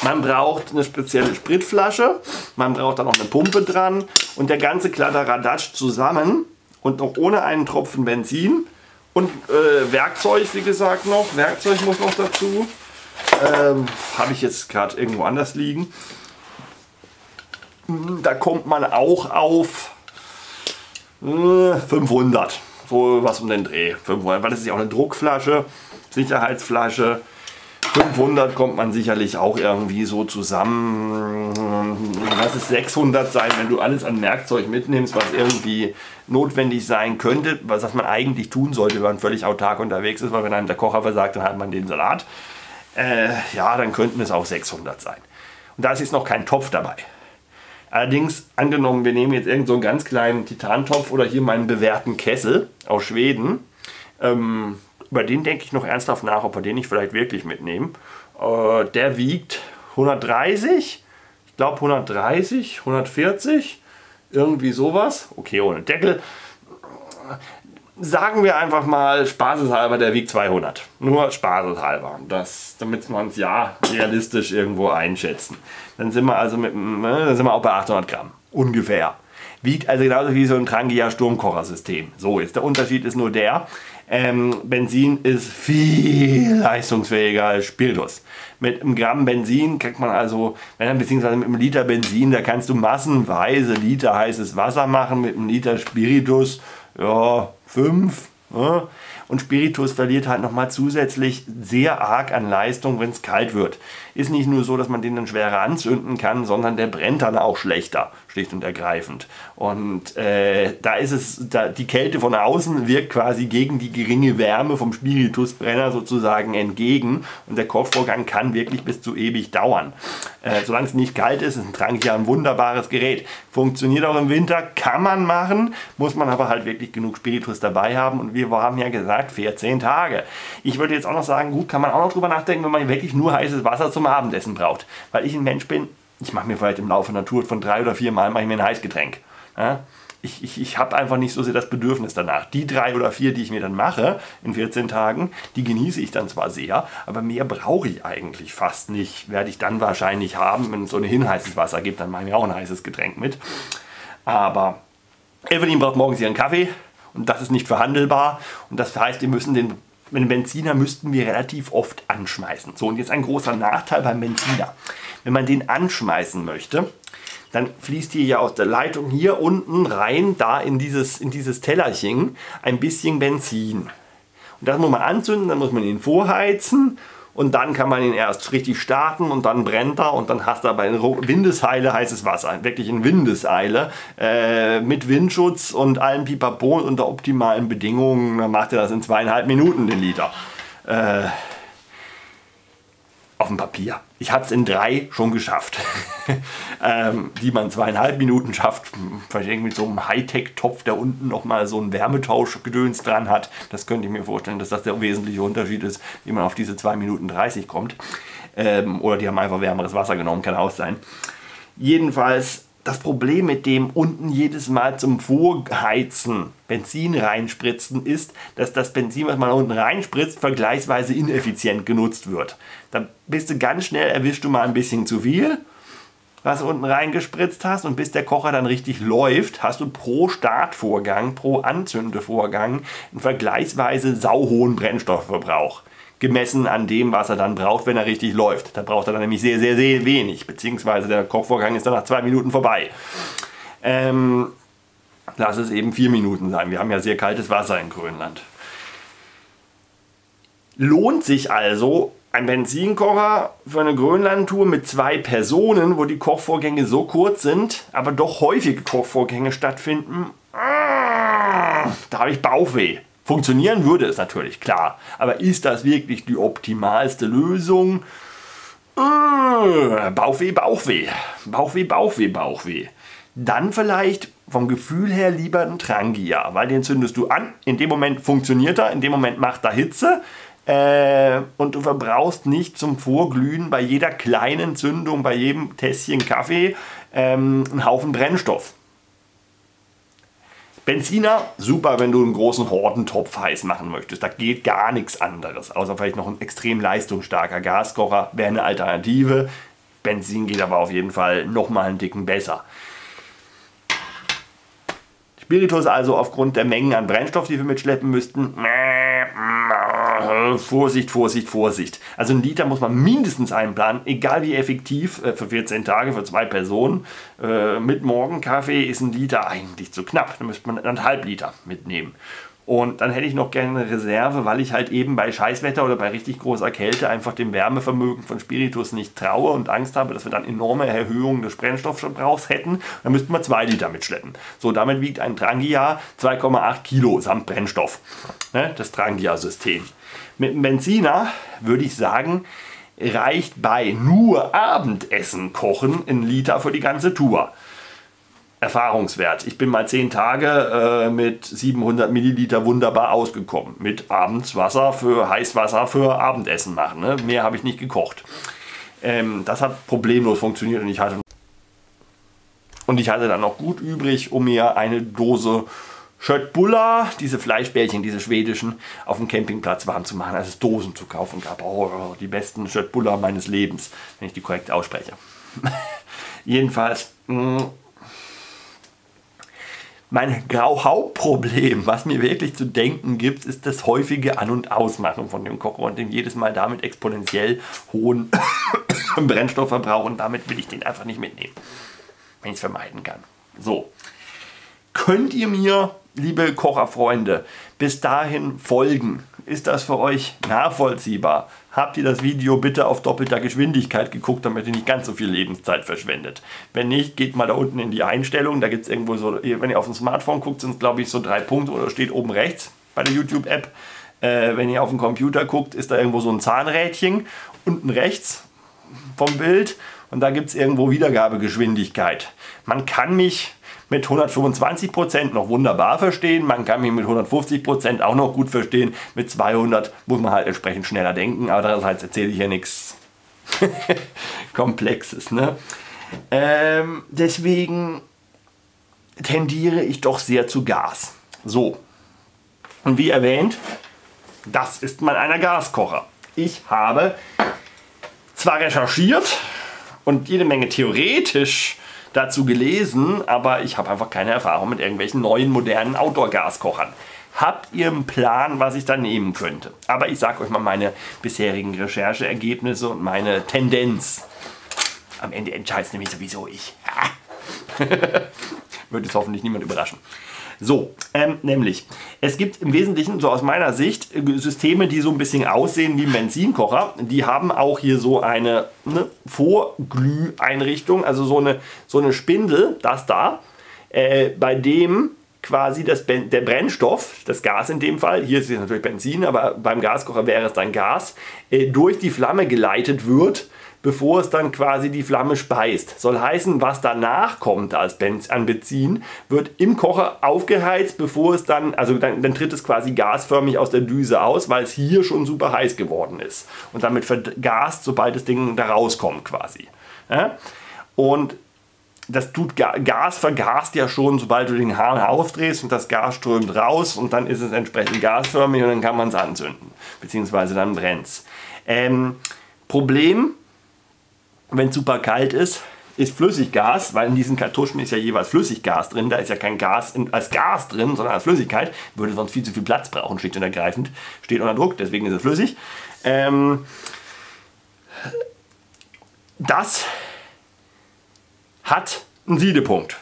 Man braucht eine spezielle Spritflasche, man braucht dann noch eine Pumpe dran und der ganze Kladderadatsch zusammen und noch ohne einen Tropfen Benzin und äh, Werkzeug, wie gesagt, noch. Werkzeug muss noch dazu. Ähm, Habe ich jetzt gerade irgendwo anders liegen. Da kommt man auch auf äh, 500. So was um den Dreh. 500, weil das ist ja auch eine Druckflasche, Sicherheitsflasche. 500 kommt man sicherlich auch irgendwie so zusammen. Lass es 600 sein, wenn du alles an Werkzeug mitnimmst, was irgendwie notwendig sein könnte, was man eigentlich tun sollte, wenn man völlig autark unterwegs ist, weil wenn einem der Kocher versagt, dann hat man den Salat. äh, ja, dann könnten es auch 600 sein. Und da ist jetzt noch kein Topf dabei. Allerdings, angenommen, wir nehmen jetzt irgendeinen so ganz kleinen Titantopf oder hier meinen bewährten Kessel aus Schweden. Ähm, über den denke ich noch ernsthaft nach, ob wir den nicht vielleicht wirklich mitnehmen. Äh, der wiegt 130, ich glaube 130, 140, irgendwie sowas. Okay, ohne Deckel sagen wir einfach mal spaßeshalber, der wiegt 200. Nur spaßeshalber. Das, damit man es ja realistisch irgendwo einschätzen. Dann sind wir also mit, ne, dann sind wir auch bei 800 Gramm. Ungefähr. Wiegt also genauso wie so ein Trangia Sturmkochersystem. So, jetzt der Unterschied ist nur der, ähm, Benzin ist viel leistungsfähiger als Spiritus. Mit einem Gramm Benzin kriegt man also, beziehungsweise mit einem Liter Benzin, da kannst du massenweise Liter heißes Wasser machen, mit einem Liter Spiritus, ja, fünf. Ja. Und Spiritus verliert halt nochmal zusätzlich sehr arg an Leistung, wenn es kalt wird. Ist nicht nur so, dass man den dann schwerer anzünden kann, sondern der brennt dann auch schlechter, schlicht und ergreifend. Und äh, da ist es, da, die Kälte von außen wirkt quasi gegen die geringe Wärme vom Spiritusbrenner sozusagen entgegen. Und der Kochvorgang kann wirklich bis zu ewig dauern. Äh, solange es nicht kalt ist, ist ein Trank ja ein wunderbares Gerät. Funktioniert auch im Winter, kann man machen, muss man aber halt wirklich genug Spiritus dabei haben. Und wir haben ja gesagt, gesagt, 14 Tage. Ich würde jetzt auch noch sagen, gut, kann man auch noch drüber nachdenken, wenn man wirklich nur heißes Wasser zum Abendessen braucht. Weil ich ein Mensch bin, ich mache mir vielleicht im Laufe der Natur von drei oder vier Mal mache ich mir ein Heißgetränk. Ja? ich, ich, ich habe einfach nicht so sehr das Bedürfnis danach. Die drei oder vier, die ich mir dann mache in 14 Tagen, die genieße ich dann zwar sehr, aber mehr brauche ich eigentlich fast nicht. Werde ich dann wahrscheinlich haben, wenn es so ein hinheißes Wasser gibt, dann mache ich mir auch ein heißes Getränk mit. Aber Evelyn braucht morgens ihren Kaffee, und das ist nicht verhandelbar. Und das heißt, wir müssen den, den Benziner müssten wir relativ oft anschmeißen. So, und jetzt ein großer Nachteil beim Benziner. Wenn man den anschmeißen möchte, dann fließt hier ja aus der Leitung hier unten rein, da in dieses, in dieses Tellerchen, ein bisschen Benzin. Und das muss man anzünden, dann muss man ihn vorheizen und dann kann man ihn erst richtig starten und dann brennt er und dann hast du aber in Windeseile heißes Wasser, wirklich in Windeseile äh, mit Windschutz und allem Pipapo unter optimalen Bedingungen, dann macht er das in zweieinhalb Minuten den Liter. Äh, auf dem Papier. Ich habe es in drei schon geschafft. ähm, die man zweieinhalb Minuten schafft. Vielleicht irgendwie mit so einem Hightech-Topf, der unten nochmal so ein Wärmetauschgedöns dran hat. Das könnte ich mir vorstellen, dass das der wesentliche Unterschied ist, wie man auf diese 2 Minuten 30 kommt. Ähm, oder die haben einfach wärmeres Wasser genommen, kann auch sein. Jedenfalls das Problem mit dem unten jedes Mal zum Vorheizen Benzin reinspritzen ist, dass das Benzin, was man unten reinspritzt, vergleichsweise ineffizient genutzt wird. Da bist du ganz schnell, erwischst du mal ein bisschen zu viel, was du unten reingespritzt hast und bis der Kocher dann richtig läuft, hast du pro Startvorgang, pro Anzündevorgang einen vergleichsweise sauhohen Brennstoffverbrauch gemessen an dem, was er dann braucht, wenn er richtig läuft. Da braucht er dann nämlich sehr, sehr, sehr wenig, beziehungsweise der Kochvorgang ist dann nach zwei Minuten vorbei. Ähm, lass es eben vier Minuten sein. Wir haben ja sehr kaltes Wasser in Grönland. Lohnt sich also ein Benzinkocher für eine Grönlandtour mit zwei Personen, wo die Kochvorgänge so kurz sind, aber doch häufige Kochvorgänge stattfinden? Ah, da habe ich Bauchweh. Funktionieren würde es natürlich, klar. Aber ist das wirklich die optimalste Lösung? Äh, Bauchweh, Bauchweh. Bauchweh, Bauchweh, Bauchweh. Dann vielleicht vom Gefühl her lieber ein Trangia, weil den zündest du an. In dem Moment funktioniert er, in dem Moment macht er Hitze. Äh, und du verbrauchst nicht zum Vorglühen bei jeder kleinen Zündung, bei jedem Tässchen Kaffee ähm, einen Haufen Brennstoff. Benziner, super, wenn du einen großen Hordentopf heiß machen möchtest. Da geht gar nichts anderes, außer vielleicht noch ein extrem leistungsstarker Gaskocher wäre eine Alternative. Benzin geht aber auf jeden Fall nochmal einen dicken besser. Spiritus also aufgrund der Mengen an Brennstoff, die wir mitschleppen müssten, Vorsicht, Vorsicht, Vorsicht. Also ein Liter muss man mindestens einplanen, egal wie effektiv, äh, für 14 Tage, für zwei Personen. Äh, mit Morgenkaffee ist ein Liter eigentlich zu knapp. Da müsste man anderthalb Liter mitnehmen. Und dann hätte ich noch gerne eine Reserve, weil ich halt eben bei Scheißwetter oder bei richtig großer Kälte einfach dem Wärmevermögen von Spiritus nicht traue und Angst habe, dass wir dann enorme Erhöhungen des Brennstoffverbrauchs hätten. Dann müssten wir zwei Liter mitschleppen. So, damit wiegt ein Trangia 2,8 Kilo samt Brennstoff. Ne, das Trangia-System. Mit einem Benziner würde ich sagen, reicht bei nur Abendessen kochen ein Liter für die ganze Tour. Erfahrungswert. Ich bin mal 10 Tage äh, mit 700 Milliliter wunderbar ausgekommen. Mit abends für Heißwasser für Abendessen machen. Ne? Mehr habe ich nicht gekocht. Ähm, das hat problemlos funktioniert und ich hatte und ich hatte dann noch gut übrig, um mir eine Dose Schöttbulla, diese Fleischbällchen, diese schwedischen, auf dem Campingplatz warm zu machen, als es Dosen zu kaufen gab. Oh, die besten Schöttbulla meines Lebens, wenn ich die korrekt ausspreche. Jedenfalls, mh, mm, mein Grau-Hauptproblem, was mir wirklich zu denken gibt, ist das häufige An- und Ausmachen von dem Kocher und dem jedes Mal damit exponentiell hohen Brennstoffverbrauch und damit will ich den einfach nicht mitnehmen, wenn ich es vermeiden kann. So, könnt ihr mir, liebe Kocherfreunde, bis dahin folgen? Ist das für euch nachvollziehbar? Habt ihr das Video bitte auf doppelter Geschwindigkeit geguckt, damit ihr nicht ganz so viel Lebenszeit verschwendet? Wenn nicht, geht mal da unten in die Einstellungen. Da gibt es irgendwo so, wenn ihr auf dem Smartphone guckt, sind es glaube ich so drei Punkte oder steht oben rechts bei der YouTube-App. Äh, wenn ihr auf dem Computer guckt, ist da irgendwo so ein Zahnrädchen unten rechts vom Bild und da gibt es irgendwo Wiedergabegeschwindigkeit. Man kann mich mit 125% noch wunderbar verstehen, man kann mich mit 150% auch noch gut verstehen, mit 200 muss man halt entsprechend schneller denken, aber andererseits erzähle ich ja nichts Komplexes. Ne? Ähm, deswegen tendiere ich doch sehr zu Gas. So, und wie erwähnt, das ist mal einer Gaskocher. Ich habe zwar recherchiert und jede Menge theoretisch dazu gelesen, aber ich habe einfach keine Erfahrung mit irgendwelchen neuen modernen Outdoor-Gaskochern. Habt ihr einen Plan, was ich da nehmen könnte? Aber ich sage euch mal meine bisherigen Rechercheergebnisse und meine Tendenz. Am Ende entscheidet nämlich sowieso ich. Wird es hoffentlich niemand überraschen. So, ähm, nämlich, es gibt im Wesentlichen, so aus meiner Sicht, äh, Systeme, die so ein bisschen aussehen wie ein Benzinkocher. Die haben auch hier so eine ne, Vorglüheinrichtung, also so eine, so eine Spindel, das da, äh, bei dem quasi das der Brennstoff, das Gas in dem Fall, hier ist es natürlich Benzin, aber beim Gaskocher wäre es dann Gas, äh, durch die Flamme geleitet wird bevor es dann quasi die Flamme speist. Soll heißen, was danach kommt als Benz an Benzin, wird im Kocher aufgeheizt, bevor es dann, also dann, dann, tritt es quasi gasförmig aus der Düse aus, weil es hier schon super heiß geworden ist. Und damit vergast, sobald das Ding da rauskommt quasi. Ja? Und das tut Gas vergast ja schon, sobald du den Hahn aufdrehst und das Gas strömt raus und dann ist es entsprechend gasförmig und dann kann man es anzünden, beziehungsweise dann brennt es. Ähm, Problem wenn es super kalt ist, ist Flüssiggas, weil in diesen Kartuschen ist ja jeweils Flüssiggas drin, da ist ja kein Gas in, als Gas drin, sondern als Flüssigkeit, würde sonst viel zu viel Platz brauchen, schlicht und ergreifend, steht unter Druck, deswegen ist es flüssig. Ähm, das hat einen Siedepunkt.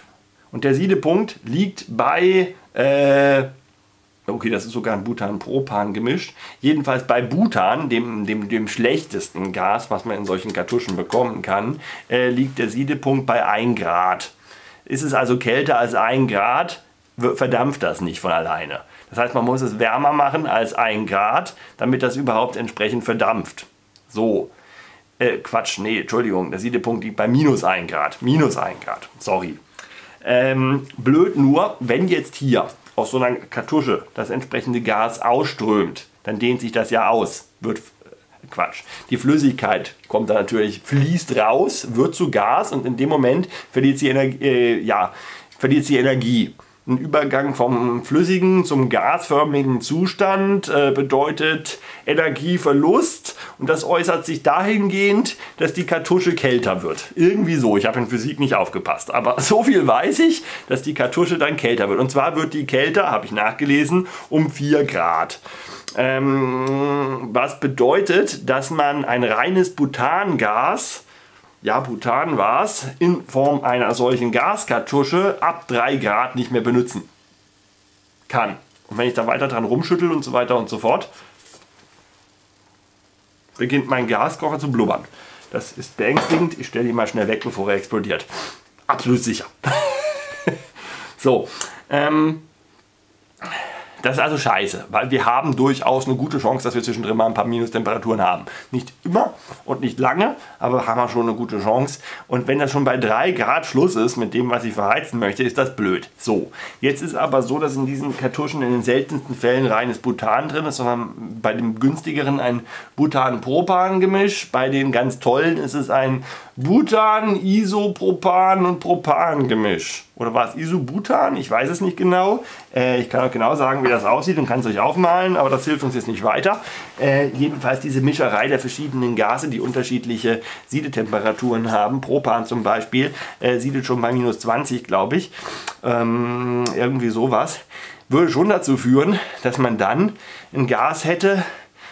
Und der Siedepunkt liegt bei äh, Okay, das ist sogar ein Butan-Propan gemischt. Jedenfalls bei Butan, dem, dem, dem schlechtesten Gas, was man in solchen Kartuschen bekommen kann, äh, liegt der Siedepunkt bei 1 Grad. Ist es also kälter als 1 Grad, verdampft das nicht von alleine. Das heißt, man muss es wärmer machen als 1 Grad, damit das überhaupt entsprechend verdampft. So. Äh, Quatsch, nee, Entschuldigung, der Siedepunkt liegt bei minus 1 Grad. Minus 1 Grad, sorry. Ähm, blöd nur, wenn jetzt hier aus so einer Kartusche das entsprechende Gas ausströmt, dann dehnt sich das ja aus. Wird äh, Quatsch. Die Flüssigkeit kommt dann natürlich, fließt raus, wird zu Gas und in dem Moment verliert sie, Energie, äh, ja, verliert sie Energie. Ein Übergang vom flüssigen zum gasförmigen Zustand äh, bedeutet Energieverlust und das äußert sich dahingehend, dass die Kartusche kälter wird. Irgendwie so, ich habe in Physik nicht aufgepasst, aber so viel weiß ich, dass die Kartusche dann kälter wird. Und zwar wird die kälter, habe ich nachgelesen, um 4 Grad. Ähm, was bedeutet, dass man ein reines Butangas ja, Butan war es, in Form einer solchen Gaskartusche ab 3 Grad nicht mehr benutzen kann. Und wenn ich da weiter dran rumschüttel und so weiter und so fort, beginnt mein Gaskocher zu blubbern. Das ist beängstigend. Ich stelle ihn mal schnell weg, bevor er explodiert. Absolut sicher. so, ähm, Das ist also scheiße, weil wir haben durchaus eine gute Chance, dass wir zwischendrin mal ein paar Minustemperaturen haben. Nicht immer und nicht lange, aber haben wir schon eine gute Chance. Und wenn das schon bei 3 Grad Schluss ist mit dem, was ich verheizen möchte, ist das blöd. So, jetzt ist aber so, dass in diesen Kartuschen in den seltensten Fällen reines Butan drin ist, sondern bei dem günstigeren ein Butan-Propan-Gemisch. Bei den ganz tollen ist es ein Butan, Isopropan und Propan-Gemisch. Oder war es Isobutan? Ich weiß es nicht genau. Äh, ich kann auch genau sagen, wie das aussieht und kann es euch aufmalen, aber das hilft uns jetzt nicht weiter. Äh, jedenfalls diese Mischerei der verschiedenen Gase, die unterschiedliche Siedetemperaturen haben. Propan zum Beispiel äh, siedet schon bei minus 20, glaube ich. Ähm, irgendwie sowas. Würde schon dazu führen, dass man dann ein Gas hätte,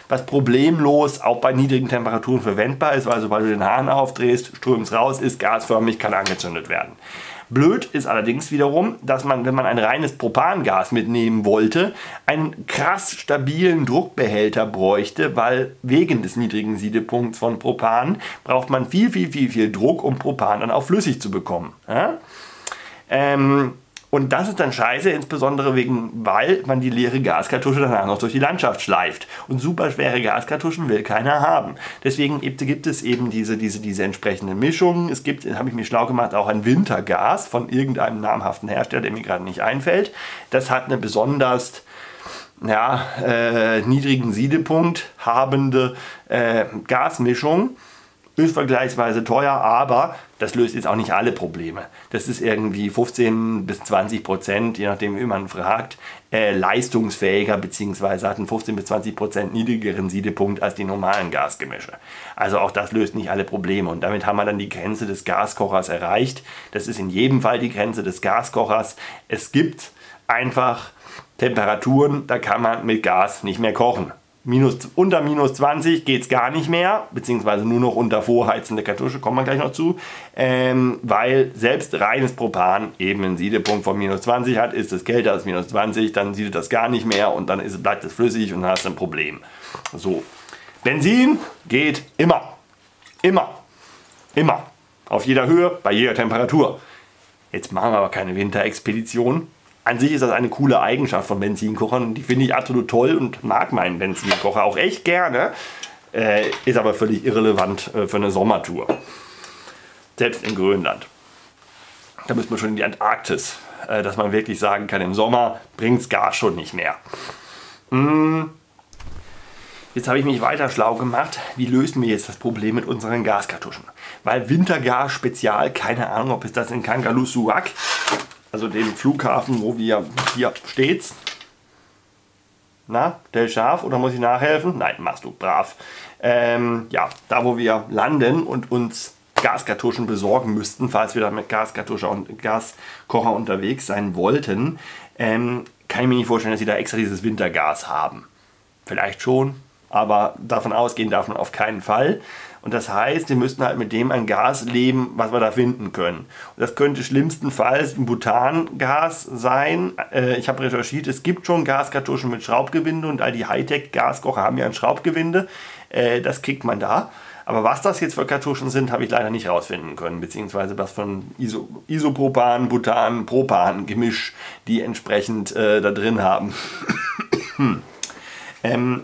was problemlos auch bei niedrigen Temperaturen verwendbar ist, weil sobald du den Hahn aufdrehst, strömt es raus, ist gasförmig, kann angezündet werden. Blöd ist allerdings wiederum, dass man, wenn man ein reines Propangas mitnehmen wollte, einen krass stabilen Druckbehälter bräuchte, weil wegen des niedrigen Siedepunkts von Propan braucht man viel, viel, viel, viel Druck, um Propan dann auch flüssig zu bekommen. Ja? Ähm, und das ist dann scheiße, insbesondere wegen, weil man die leere Gaskartusche danach noch durch die Landschaft schleift. Und super schwere Gaskartuschen will keiner haben. Deswegen gibt es eben diese, diese, diese entsprechenden Mischungen. Es gibt, habe ich mir schlau gemacht, auch ein Wintergas von irgendeinem namhaften Hersteller, der mir gerade nicht einfällt. Das hat eine besonders ja, äh, niedrigen Siedepunkt habende äh, Gasmischung ist vergleichsweise teuer, aber das löst jetzt auch nicht alle Probleme. Das ist irgendwie 15 bis 20 Prozent, je nachdem, wie man fragt, äh, leistungsfähiger bzw. hat einen 15 bis 20 Prozent niedrigeren Siedepunkt als die normalen Gasgemische. Also auch das löst nicht alle Probleme und damit haben wir dann die Grenze des Gaskochers erreicht. Das ist in jedem Fall die Grenze des Gaskochers. Es gibt einfach Temperaturen, da kann man mit Gas nicht mehr kochen. Minus, unter minus 20 geht es gar nicht mehr, beziehungsweise nur noch unter vorheizende Kartusche, kommen wir gleich noch zu, ähm, weil selbst reines Propan eben einen Siedepunkt von minus 20 hat, ist es kälter als minus 20, dann siedet das gar nicht mehr und dann ist, bleibt es flüssig und dann hast du ein Problem. So, Benzin geht immer, immer, immer, auf jeder Höhe, bei jeder Temperatur. Jetzt machen wir aber keine Winterexpedition, an sich ist das eine coole Eigenschaft von Benzinkochern. Die finde ich absolut toll und mag meinen Benzinkocher auch echt gerne. Äh, ist aber völlig irrelevant äh, für eine Sommertour. Selbst in Grönland. Da müsste man schon in die Antarktis, äh, dass man wirklich sagen kann, im Sommer bringt es Gas schon nicht mehr. Hm. Jetzt habe ich mich weiter schlau gemacht. Wie lösen wir jetzt das Problem mit unseren Gaskartuschen? Weil Wintergas Spezial, keine Ahnung, ob es das in Kangalusuak also dem Flughafen, wo wir hier steht's. Na, Del Scharf oder muss ich nachhelfen? Nein, machst du brav. Ähm, ja, da wo wir landen und uns Gaskartuschen besorgen müssten, falls wir da mit Gaskartusche und Gaskocher unterwegs sein wollten, ähm, kann ich mir nicht vorstellen, dass sie da extra dieses Wintergas haben. Vielleicht schon, aber davon ausgehen darf man auf keinen Fall. Und das heißt, wir müssten halt mit dem ein Gas leben, was wir da finden können. Und das könnte schlimmstenfalls ein Butangas sein. Äh, ich habe recherchiert, es gibt schon Gaskartuschen mit Schraubgewinde und all die Hightech-Gaskocher haben ja ein Schraubgewinde. Äh, das kriegt man da. Aber was das jetzt für Kartuschen sind, habe ich leider nicht herausfinden können, beziehungsweise was von Iso, Isopropan, Butan, Propan Gemisch die entsprechend äh, da drin haben. hm. ähm,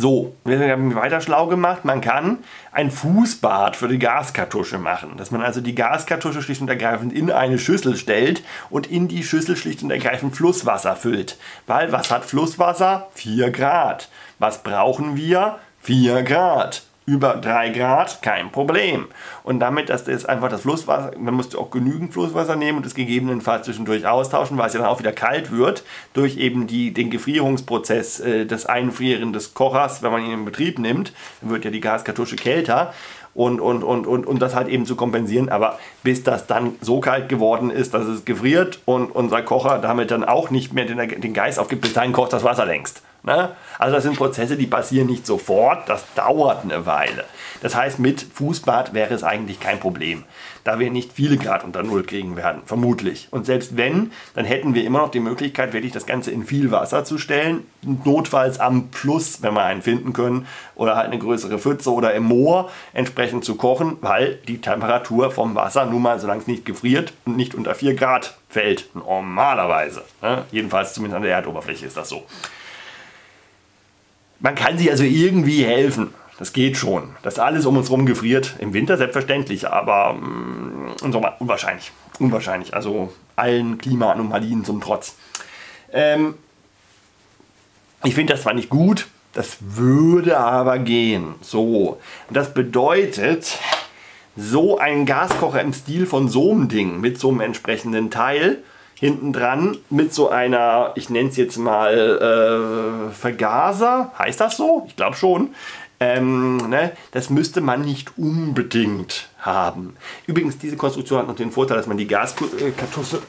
so, wir haben weiter schlau gemacht. Man kann ein Fußbad für die Gaskartusche machen. Dass man also die Gaskartusche schlicht und ergreifend in eine Schüssel stellt und in die Schüssel schlicht und ergreifend Flusswasser füllt. Weil was hat Flusswasser? 4 Grad. Was brauchen wir? 4 Grad über 3 Grad, kein Problem. Und damit, dass das einfach das Flusswasser, man musste auch genügend Flusswasser nehmen und es gegebenenfalls zwischendurch austauschen, weil es ja dann auch wieder kalt wird, durch eben die, den Gefrierungsprozess äh, des Einfrieren des Kochers, wenn man ihn in Betrieb nimmt, dann wird ja die Gaskartusche kälter. Und, und, und, und, und das halt eben zu kompensieren. Aber bis das dann so kalt geworden ist, dass es gefriert und unser Kocher damit dann auch nicht mehr den, den Geist aufgibt, bis dahin kocht das Wasser längst. Ne? Also das sind Prozesse, die passieren nicht sofort, das dauert eine Weile. Das heißt, mit Fußbad wäre es eigentlich kein Problem, da wir nicht viele Grad unter Null kriegen werden, vermutlich. Und selbst wenn, dann hätten wir immer noch die Möglichkeit, wirklich das Ganze in viel Wasser zu stellen, notfalls am Plus, wenn wir einen finden können, oder halt eine größere Pfütze oder im Moor entsprechend zu kochen, weil die Temperatur vom Wasser nun mal, solange es nicht gefriert und nicht unter 4 Grad fällt, normalerweise. Ne? Jedenfalls zumindest an der Erdoberfläche ist das so. Man kann sich also irgendwie helfen. Das geht schon. Dass alles um uns herum gefriert. Im Winter selbstverständlich, aber mm, im Sommer unwahrscheinlich. Unwahrscheinlich. Also allen Klimaanomalien zum Trotz. Ähm, ich finde das zwar nicht gut, das würde aber gehen. So. Das bedeutet, so ein Gaskocher im Stil von so einem Ding mit so einem entsprechenden Teil hinten dran mit so einer, ich nenne es jetzt mal äh, Vergaser, heißt das so? Ich glaube schon. Ähm, ne? Das müsste man nicht unbedingt haben. Übrigens, diese Konstruktion hat noch den Vorteil, dass man die Gaskartusse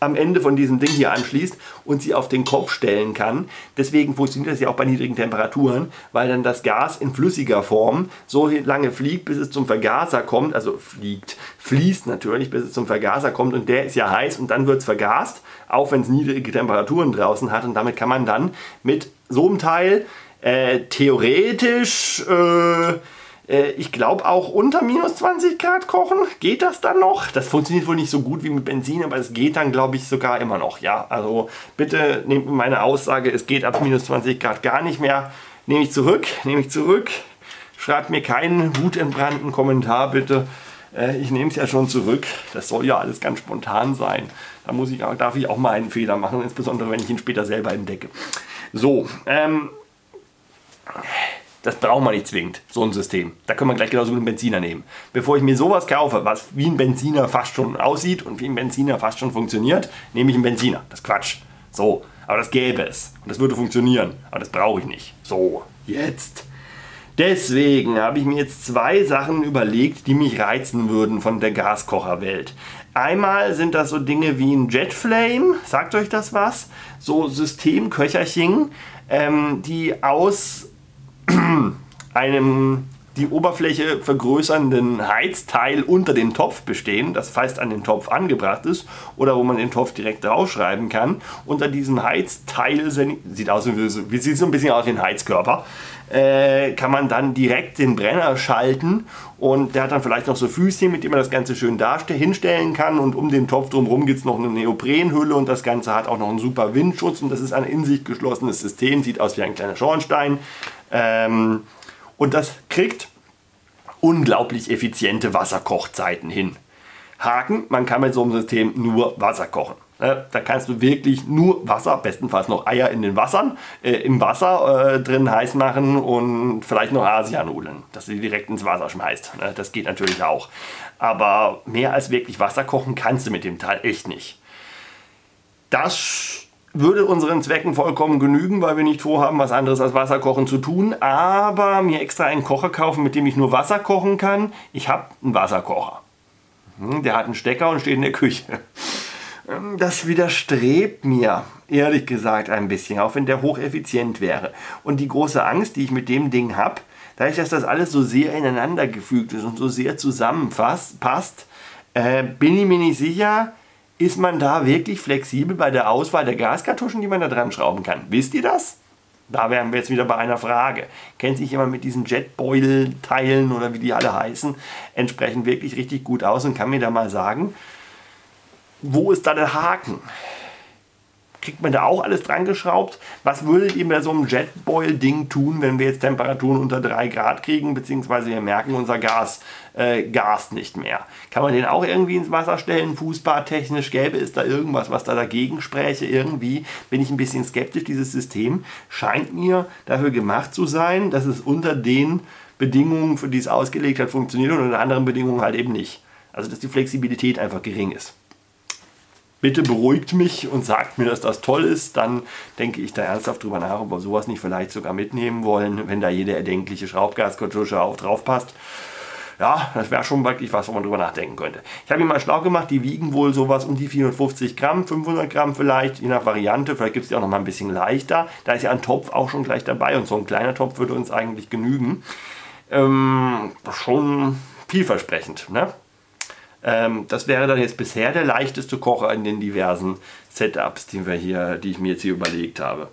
am Ende von diesem Ding hier anschließt und sie auf den Kopf stellen kann. Deswegen funktioniert das ja auch bei niedrigen Temperaturen, weil dann das Gas in flüssiger Form so lange fliegt, bis es zum Vergaser kommt, also fliegt, fließt natürlich, bis es zum Vergaser kommt und der ist ja heiß und dann wird es vergast, auch wenn es niedrige Temperaturen draußen hat und damit kann man dann mit so einem Teil äh, theoretisch äh, äh, ich glaube auch unter minus 20 Grad kochen. Geht das dann noch? Das funktioniert wohl nicht so gut wie mit Benzin, aber es geht dann, glaube ich, sogar immer noch. Ja, also bitte nehmt meine Aussage, es geht ab minus 20 Grad gar nicht mehr. Nehme ich zurück, nehme ich zurück. Schreibt mir keinen wutentbrannten Kommentar bitte. Äh, ich nehme es ja schon zurück. Das soll ja alles ganz spontan sein. Da muss ich, darf ich auch mal einen Fehler machen, insbesondere wenn ich ihn später selber entdecke. So, ähm, das braucht man nicht zwingend, so ein System. Da können wir gleich genauso gut einen Benziner nehmen. Bevor ich mir sowas kaufe, was wie ein Benziner fast schon aussieht und wie ein Benziner fast schon funktioniert, nehme ich einen Benziner. Das ist Quatsch. So, aber das gäbe es. Und das würde funktionieren. Aber das brauche ich nicht. So, jetzt. Deswegen habe ich mir jetzt zwei Sachen überlegt, die mich reizen würden von der Gaskocherwelt. Einmal sind das so Dinge wie ein Jetflame, sagt euch das was? So Systemköcherchen, ähm, die aus einem die Oberfläche vergrößernden Heizteil unter dem Topf bestehen, das fest an den Topf angebracht ist oder wo man den Topf direkt draufschreiben kann. Unter diesem Heizteil, sieht aus sieht so ein bisschen aus wie ein Heizkörper, äh, kann man dann direkt den Brenner schalten und der hat dann vielleicht noch so Füßchen, mit denen man das Ganze schön hinstellen kann und um den Topf drumherum gibt es noch eine Neoprenhülle und das Ganze hat auch noch einen super Windschutz und das ist ein in sich geschlossenes System, sieht aus wie ein kleiner Schornstein. Ähm, und das kriegt unglaublich effiziente Wasserkochzeiten hin. Haken, man kann mit so einem System nur Wasser kochen. Da kannst du wirklich nur Wasser, bestenfalls noch Eier in den Wassern, äh, im Wasser äh, drin heiß machen und vielleicht noch Asianudeln, dass du die direkt ins Wasser schmeißt. Das geht natürlich auch. Aber mehr als wirklich Wasser kochen kannst du mit dem Teil echt nicht. Das würde unseren Zwecken vollkommen genügen, weil wir nicht vorhaben, was anderes als Wasserkochen zu tun. Aber mir extra einen Kocher kaufen, mit dem ich nur Wasser kochen kann. Ich habe einen Wasserkocher. Hm, der hat einen Stecker und steht in der Küche. Ähm, das widerstrebt mir, ehrlich gesagt, ein bisschen, auch wenn der hocheffizient wäre. Und die große Angst, die ich mit dem Ding habe, dadurch, dass das alles so sehr ineinander gefügt ist und so sehr zusammenpasst, äh, bin ich mir nicht sicher, ist man da wirklich flexibel bei der Auswahl der Gaskartuschen, die man da dran schrauben kann? Wisst ihr das? Da wären wir jetzt wieder bei einer Frage. Kennt sich jemand mit diesen Jetboil-Teilen oder wie die alle heißen, entsprechend wirklich richtig gut aus und kann mir da mal sagen, wo ist da der Haken? kriegt man da auch alles dran geschraubt. Was würdet ihr bei so einem Jetboil-Ding tun, wenn wir jetzt Temperaturen unter 3 Grad kriegen, beziehungsweise wir merken, unser Gas äh, gast nicht mehr? Kann man den auch irgendwie ins Wasser stellen, fußbadtechnisch? Gäbe es da irgendwas, was da dagegen spräche? Irgendwie bin ich ein bisschen skeptisch. Dieses System scheint mir dafür gemacht zu sein, dass es unter den Bedingungen, für die es ausgelegt hat, funktioniert und unter anderen Bedingungen halt eben nicht. Also dass die Flexibilität einfach gering ist bitte beruhigt mich und sagt mir, dass das toll ist, dann denke ich da ernsthaft drüber nach, ob wir sowas nicht vielleicht sogar mitnehmen wollen, wenn da jede erdenkliche Schraubgaskartusche auch drauf passt. Ja, das wäre schon wirklich was, wo man drüber nachdenken könnte. Ich habe ihn mal schlau gemacht, die wiegen wohl sowas um die 450 Gramm, 500 Gramm vielleicht, je nach Variante. Vielleicht gibt es die auch noch mal ein bisschen leichter. Da ist ja ein Topf auch schon gleich dabei und so ein kleiner Topf würde uns eigentlich genügen. Ähm, schon vielversprechend. Ne? Ähm, das wäre dann jetzt bisher der leichteste Kocher in den diversen Setups, die, wir hier, die ich mir jetzt hier überlegt habe.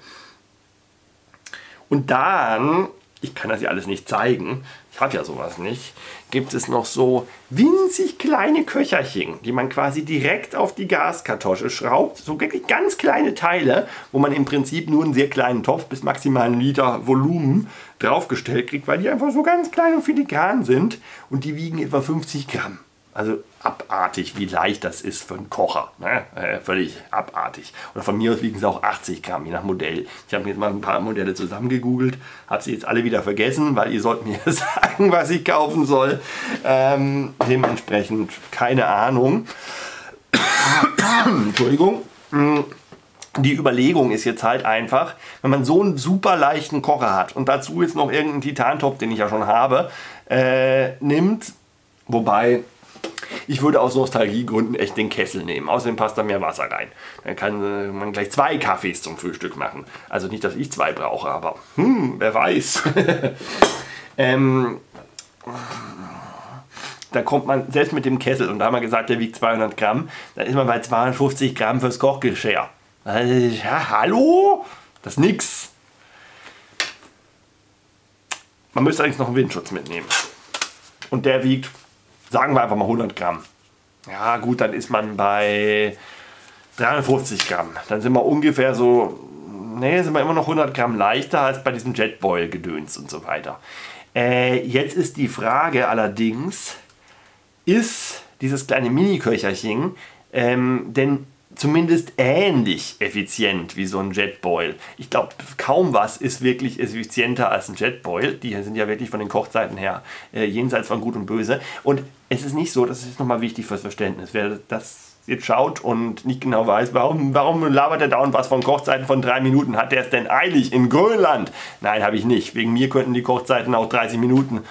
Und dann, ich kann das ja alles nicht zeigen, ich habe ja sowas nicht, gibt es noch so winzig kleine Köcherchen, die man quasi direkt auf die Gaskartusche schraubt. So wirklich ganz kleine Teile, wo man im Prinzip nur einen sehr kleinen Topf bis maximal einen Liter Volumen draufgestellt kriegt, weil die einfach so ganz klein und filigran sind und die wiegen etwa 50 Gramm. Also abartig, wie leicht das ist für einen Kocher. Ne? Äh, völlig abartig. Oder von mir aus wiegen sie auch 80 Gramm, je nach Modell. Ich habe mir jetzt mal ein paar Modelle zusammengegoogelt, habe sie jetzt alle wieder vergessen, weil ihr sollt mir sagen, was ich kaufen soll. Ähm, dementsprechend keine Ahnung. Entschuldigung. Die Überlegung ist jetzt halt einfach, wenn man so einen super leichten Kocher hat und dazu jetzt noch irgendeinen Titantopf, den ich ja schon habe, äh, nimmt, wobei ich würde aus Nostalgiegründen echt den Kessel nehmen. Außerdem passt da mehr Wasser rein. Dann kann äh, man gleich zwei Kaffees zum Frühstück machen. Also nicht, dass ich zwei brauche, aber hm, wer weiß. ähm, da kommt man selbst mit dem Kessel, und da haben wir gesagt, der wiegt 200 Gramm, da ist man bei 250 Gramm fürs Kochgeschirr. Ja, hallo? Das ist nix. Man müsste eigentlich noch einen Windschutz mitnehmen. Und der wiegt sagen wir einfach mal 100 Gramm. Ja gut, dann ist man bei 350 Gramm. Dann sind wir ungefähr so, nee, sind wir immer noch 100 Gramm leichter als bei diesem Jetboil-Gedöns und so weiter. Äh, jetzt ist die Frage allerdings, ist dieses kleine Mini-Köcherchen ähm, denn zumindest ähnlich effizient wie so ein Jetboil. Ich glaube, kaum was ist wirklich effizienter als ein Jetboil. Die sind ja wirklich von den Kochzeiten her äh, jenseits von Gut und Böse. Und es ist nicht so, das ist nochmal wichtig fürs Verständnis. Wer das jetzt schaut und nicht genau weiß, warum, warum labert er dauernd was von Kochzeiten von drei Minuten? Hat er es denn eilig in Grönland? Nein, habe ich nicht. Wegen mir könnten die Kochzeiten auch 30 Minuten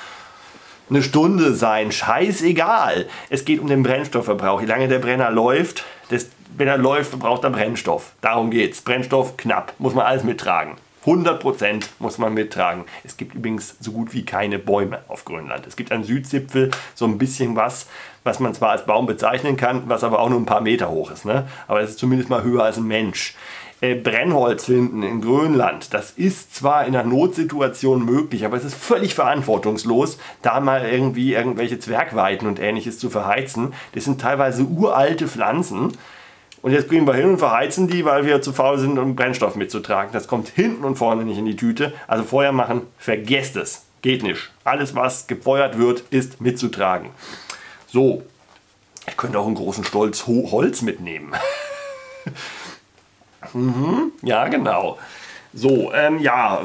eine Stunde sein. Scheißegal. Es geht um den Brennstoffverbrauch. Je lange der Brenner läuft, desto wenn er läuft, braucht er Brennstoff. Darum geht's. Brennstoff knapp, muss man alles mittragen. 100% muss man mittragen. Es gibt übrigens so gut wie keine Bäume auf Grönland. Es gibt am Südzipfel so ein bisschen was, was man zwar als Baum bezeichnen kann, was aber auch nur ein paar Meter hoch ist. Ne? Aber es ist zumindest mal höher als ein Mensch. Äh, Brennholz finden in Grönland, das ist zwar in einer Notsituation möglich, aber es ist völlig verantwortungslos, da mal irgendwie irgendwelche Zwergweiten und ähnliches zu verheizen. Das sind teilweise uralte Pflanzen und jetzt gehen wir hin und verheizen die, weil wir zu faul sind, um Brennstoff mitzutragen. Das kommt hinten und vorne nicht in die Tüte. Also Feuer machen, vergesst es. Geht nicht. Alles, was gefeuert wird, ist mitzutragen. So, ich könnte auch einen großen Stolz Holz mitnehmen. mhm, ja, genau. So, ähm, ja.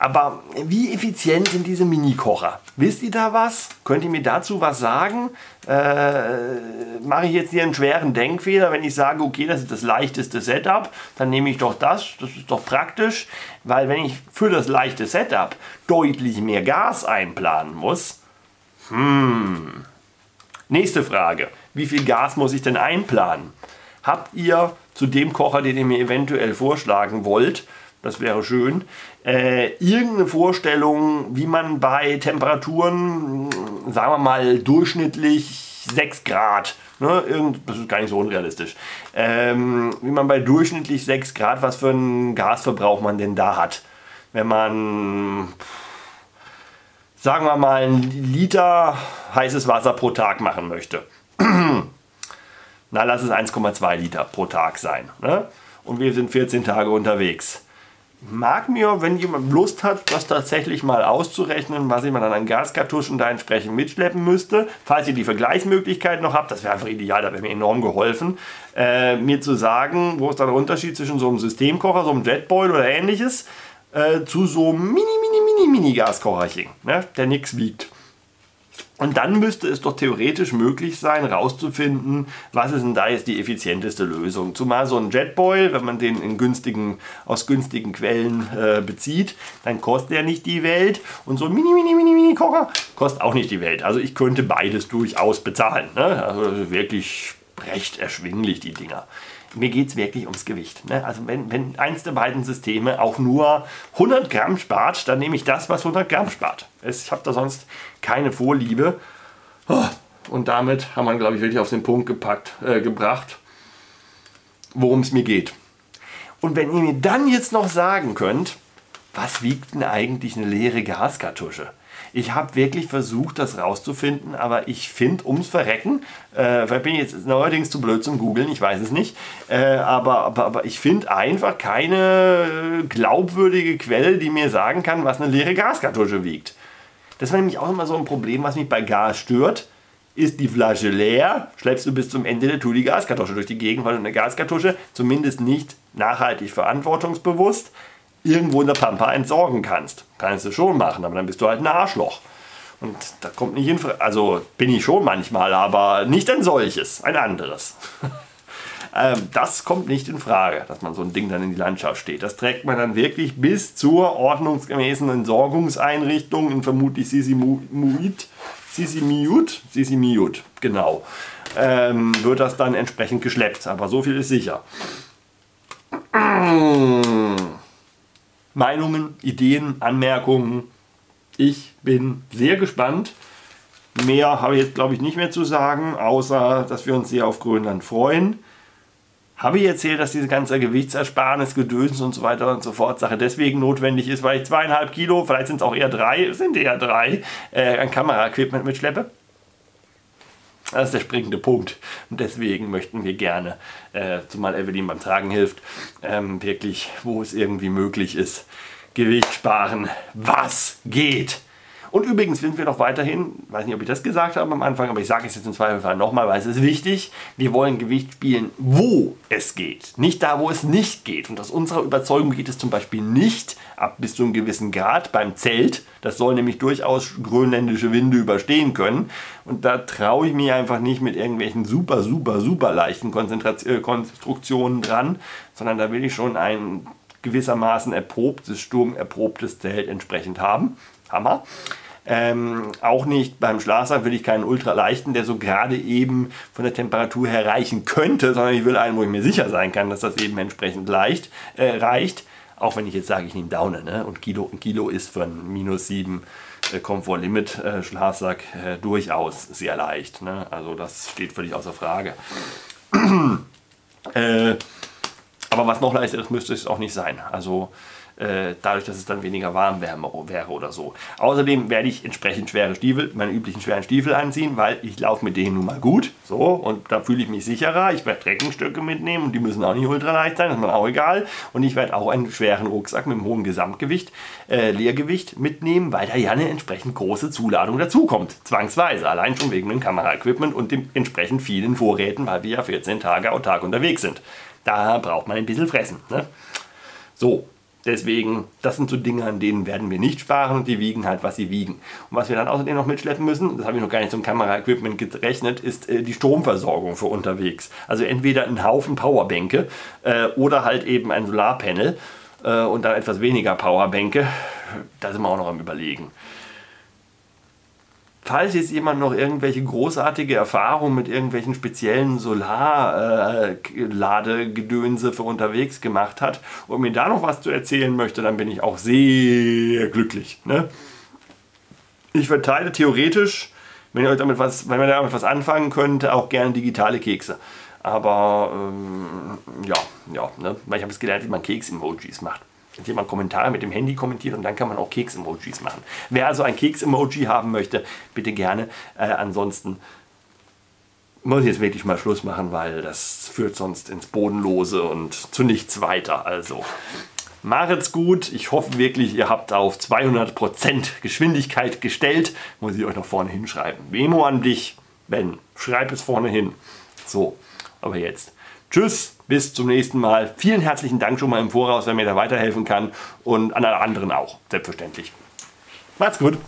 Aber wie effizient sind diese Mini-Kocher? Wisst ihr da was? Könnt ihr mir dazu was sagen? Äh, mache ich jetzt hier einen schweren Denkfehler, wenn ich sage, okay, das ist das leichteste Setup, dann nehme ich doch das, das ist doch praktisch, weil wenn ich für das leichte Setup deutlich mehr Gas einplanen muss, hm. Nächste Frage, wie viel Gas muss ich denn einplanen? Habt ihr zu dem Kocher, den ihr mir eventuell vorschlagen wollt, das wäre schön, äh, irgendeine Vorstellung, wie man bei Temperaturen, sagen wir mal durchschnittlich 6 Grad, ne, irgend, das ist gar nicht so unrealistisch, ähm, wie man bei durchschnittlich 6 Grad, was für einen Gasverbrauch man denn da hat. Wenn man, sagen wir mal, einen Liter heißes Wasser pro Tag machen möchte. Na, lass es 1,2 Liter pro Tag sein. Ne? Und wir sind 14 Tage unterwegs mag mir, wenn jemand Lust hat, das tatsächlich mal auszurechnen, was ich mal an Gaskartuschen da entsprechend mitschleppen müsste. Falls ihr die Vergleichsmöglichkeit noch habt, das wäre einfach ideal, da wäre mir enorm geholfen, äh, mir zu sagen, wo ist da der Unterschied zwischen so einem Systemkocher, so einem Jetboil oder ähnliches, äh, zu so einem mini, mini, mini, mini Gaskocherchen, ne, der nichts wiegt. Und dann müsste es doch theoretisch möglich sein, rauszufinden, was ist denn da jetzt die effizienteste Lösung. Zumal so ein Jetboil, wenn man den günstigen, aus günstigen Quellen äh, bezieht, dann kostet er nicht die Welt. Und so ein mini, mini, mini, mini Kocher kostet auch nicht die Welt. Also ich könnte beides durchaus bezahlen. Ne? Also wirklich recht erschwinglich, die Dinger mir geht es wirklich ums Gewicht. Ne? Also wenn, wenn eins der beiden Systeme auch nur 100 Gramm spart, dann nehme ich das, was 100 Gramm spart. Ich habe da sonst keine Vorliebe. Oh, und damit haben wir, glaube ich, wirklich auf den Punkt gepackt, äh, gebracht, worum es mir geht. Und wenn ihr mir dann jetzt noch sagen könnt, was wiegt denn eigentlich eine leere Gaskartusche? Ich habe wirklich versucht, das rauszufinden, aber ich finde ums Verrecken, äh, vielleicht bin ich jetzt neuerdings zu blöd zum Googeln, ich weiß es nicht, äh, aber, aber, aber ich finde einfach keine glaubwürdige Quelle, die mir sagen kann, was eine leere Gaskartusche wiegt. Das war nämlich auch immer so ein Problem, was mich bei Gas stört. Ist die Flasche leer, schleppst du bis zum Ende der Tour die Gaskartusche durch die Gegend, weil du eine Gaskartusche zumindest nicht nachhaltig verantwortungsbewusst irgendwo in der Pampa entsorgen kannst. Kannst du schon machen, aber dann bist du halt ein Arschloch. Und da kommt nicht in Frage. Also bin ich schon manchmal, aber nicht ein solches, ein anderes. ähm, das kommt nicht in Frage, dass man so ein Ding dann in die Landschaft steht. Das trägt man dann wirklich bis zur ordnungsgemäßen Entsorgungseinrichtung in vermutlich Sisimiut. Sisimiut? Sisimiut, genau. Ähm, wird das dann entsprechend geschleppt. Aber so viel ist sicher. Meinungen, Ideen, Anmerkungen. Ich bin sehr gespannt. Mehr habe ich jetzt, glaube ich, nicht mehr zu sagen, außer dass wir uns sehr auf Grönland freuen. Habe ich erzählt, dass diese ganze Gewichtsersparnis, Gedöns und so weiter und so fort Sache deswegen notwendig ist, weil ich zweieinhalb Kilo, vielleicht sind es auch eher drei, sind eher drei, äh, an Kameraequipment mitschleppe? Das ist der springende Punkt. Und deswegen möchten wir gerne, äh, zumal Evelyn beim Tragen hilft, ähm, wirklich, wo es irgendwie möglich ist, Gewicht sparen, was geht. Und übrigens sind wir noch weiterhin, weiß nicht, ob ich das gesagt habe am Anfang, aber ich sage es jetzt im Zweifelsfall nochmal, weil es ist wichtig, wir wollen Gewicht spielen, wo es geht, nicht da, wo es nicht geht. Und aus unserer Überzeugung geht es zum Beispiel nicht ab bis zu einem gewissen Grad beim Zelt. Das soll nämlich durchaus grönländische Winde überstehen können. Und da traue ich mir einfach nicht mit irgendwelchen super, super, super leichten äh, Konstruktionen dran, sondern da will ich schon ein gewissermaßen erprobtes, sturmerprobtes Zelt entsprechend haben. Hammer. Ähm, auch nicht beim Schlafsack will ich keinen ultraleichten, der so gerade eben von der Temperatur her reichen könnte, sondern ich will einen, wo ich mir sicher sein kann, dass das eben entsprechend leicht äh, reicht. Auch wenn ich jetzt sage, ich nehme Daune. Ne? Und Kilo, ein Kilo ist für ein minus 7 äh, Comfort Limit äh, Schlafsack äh, durchaus sehr leicht. Ne? Also das steht völlig außer Frage. äh, aber was noch leichter ist, müsste es auch nicht sein. Also äh, dadurch, dass es dann weniger warm wäre oder so. Außerdem werde ich entsprechend schwere Stiefel, meine üblichen schweren Stiefel anziehen, weil ich laufe mit denen nun mal gut. So, und da fühle ich mich sicherer. Ich werde Treckenstöcke mitnehmen und die müssen auch nicht ultraleicht sein, das ist mir auch egal. Und ich werde auch einen schweren Rucksack mit einem hohen Gesamtgewicht, äh, Leergewicht mitnehmen, weil da ja eine entsprechend große Zuladung dazukommt. Zwangsweise, allein schon wegen dem Kameraequipment und dem entsprechend vielen Vorräten, weil wir ja 14 Tage autark unterwegs sind. Da braucht man ein bisschen fressen. Ne? So, Deswegen, das sind so Dinge, an denen werden wir nicht sparen und die wiegen halt, was sie wiegen. Und was wir dann außerdem noch mitschleppen müssen, das habe ich noch gar nicht zum Kameraequipment gerechnet, ist äh, die Stromversorgung für unterwegs. Also entweder ein Haufen Powerbänke äh, oder halt eben ein Solarpanel äh, und dann etwas weniger Powerbänke. Da sind wir auch noch am Überlegen. Falls jetzt jemand noch irgendwelche großartige Erfahrungen mit irgendwelchen speziellen Solarladegedönse äh, für unterwegs gemacht hat und mir da noch was zu erzählen möchte, dann bin ich auch sehr glücklich. Ne? Ich verteile theoretisch, wenn ihr damit was, wenn man damit was anfangen könnte, auch gerne digitale Kekse. Aber ähm, ja, ja, ne? weil ich habe es gelernt, wie man Keks-Emojis macht indem man Kommentare mit dem Handy kommentiert und dann kann man auch Keks-Emojis machen. Wer also ein Keks-Emoji haben möchte, bitte gerne. Äh, ansonsten muss ich jetzt wirklich mal Schluss machen, weil das führt sonst ins Bodenlose und zu nichts weiter. Also macht's gut. Ich hoffe wirklich, ihr habt auf 200% Geschwindigkeit gestellt. Muss ich euch noch vorne hinschreiben. Memo an dich, Ben. Schreib es vorne hin. So, aber jetzt. Tschüss, bis zum nächsten Mal. Vielen herzlichen Dank schon mal im Voraus, wer mir da weiterhelfen kann und an alle anderen auch, selbstverständlich. Macht's gut.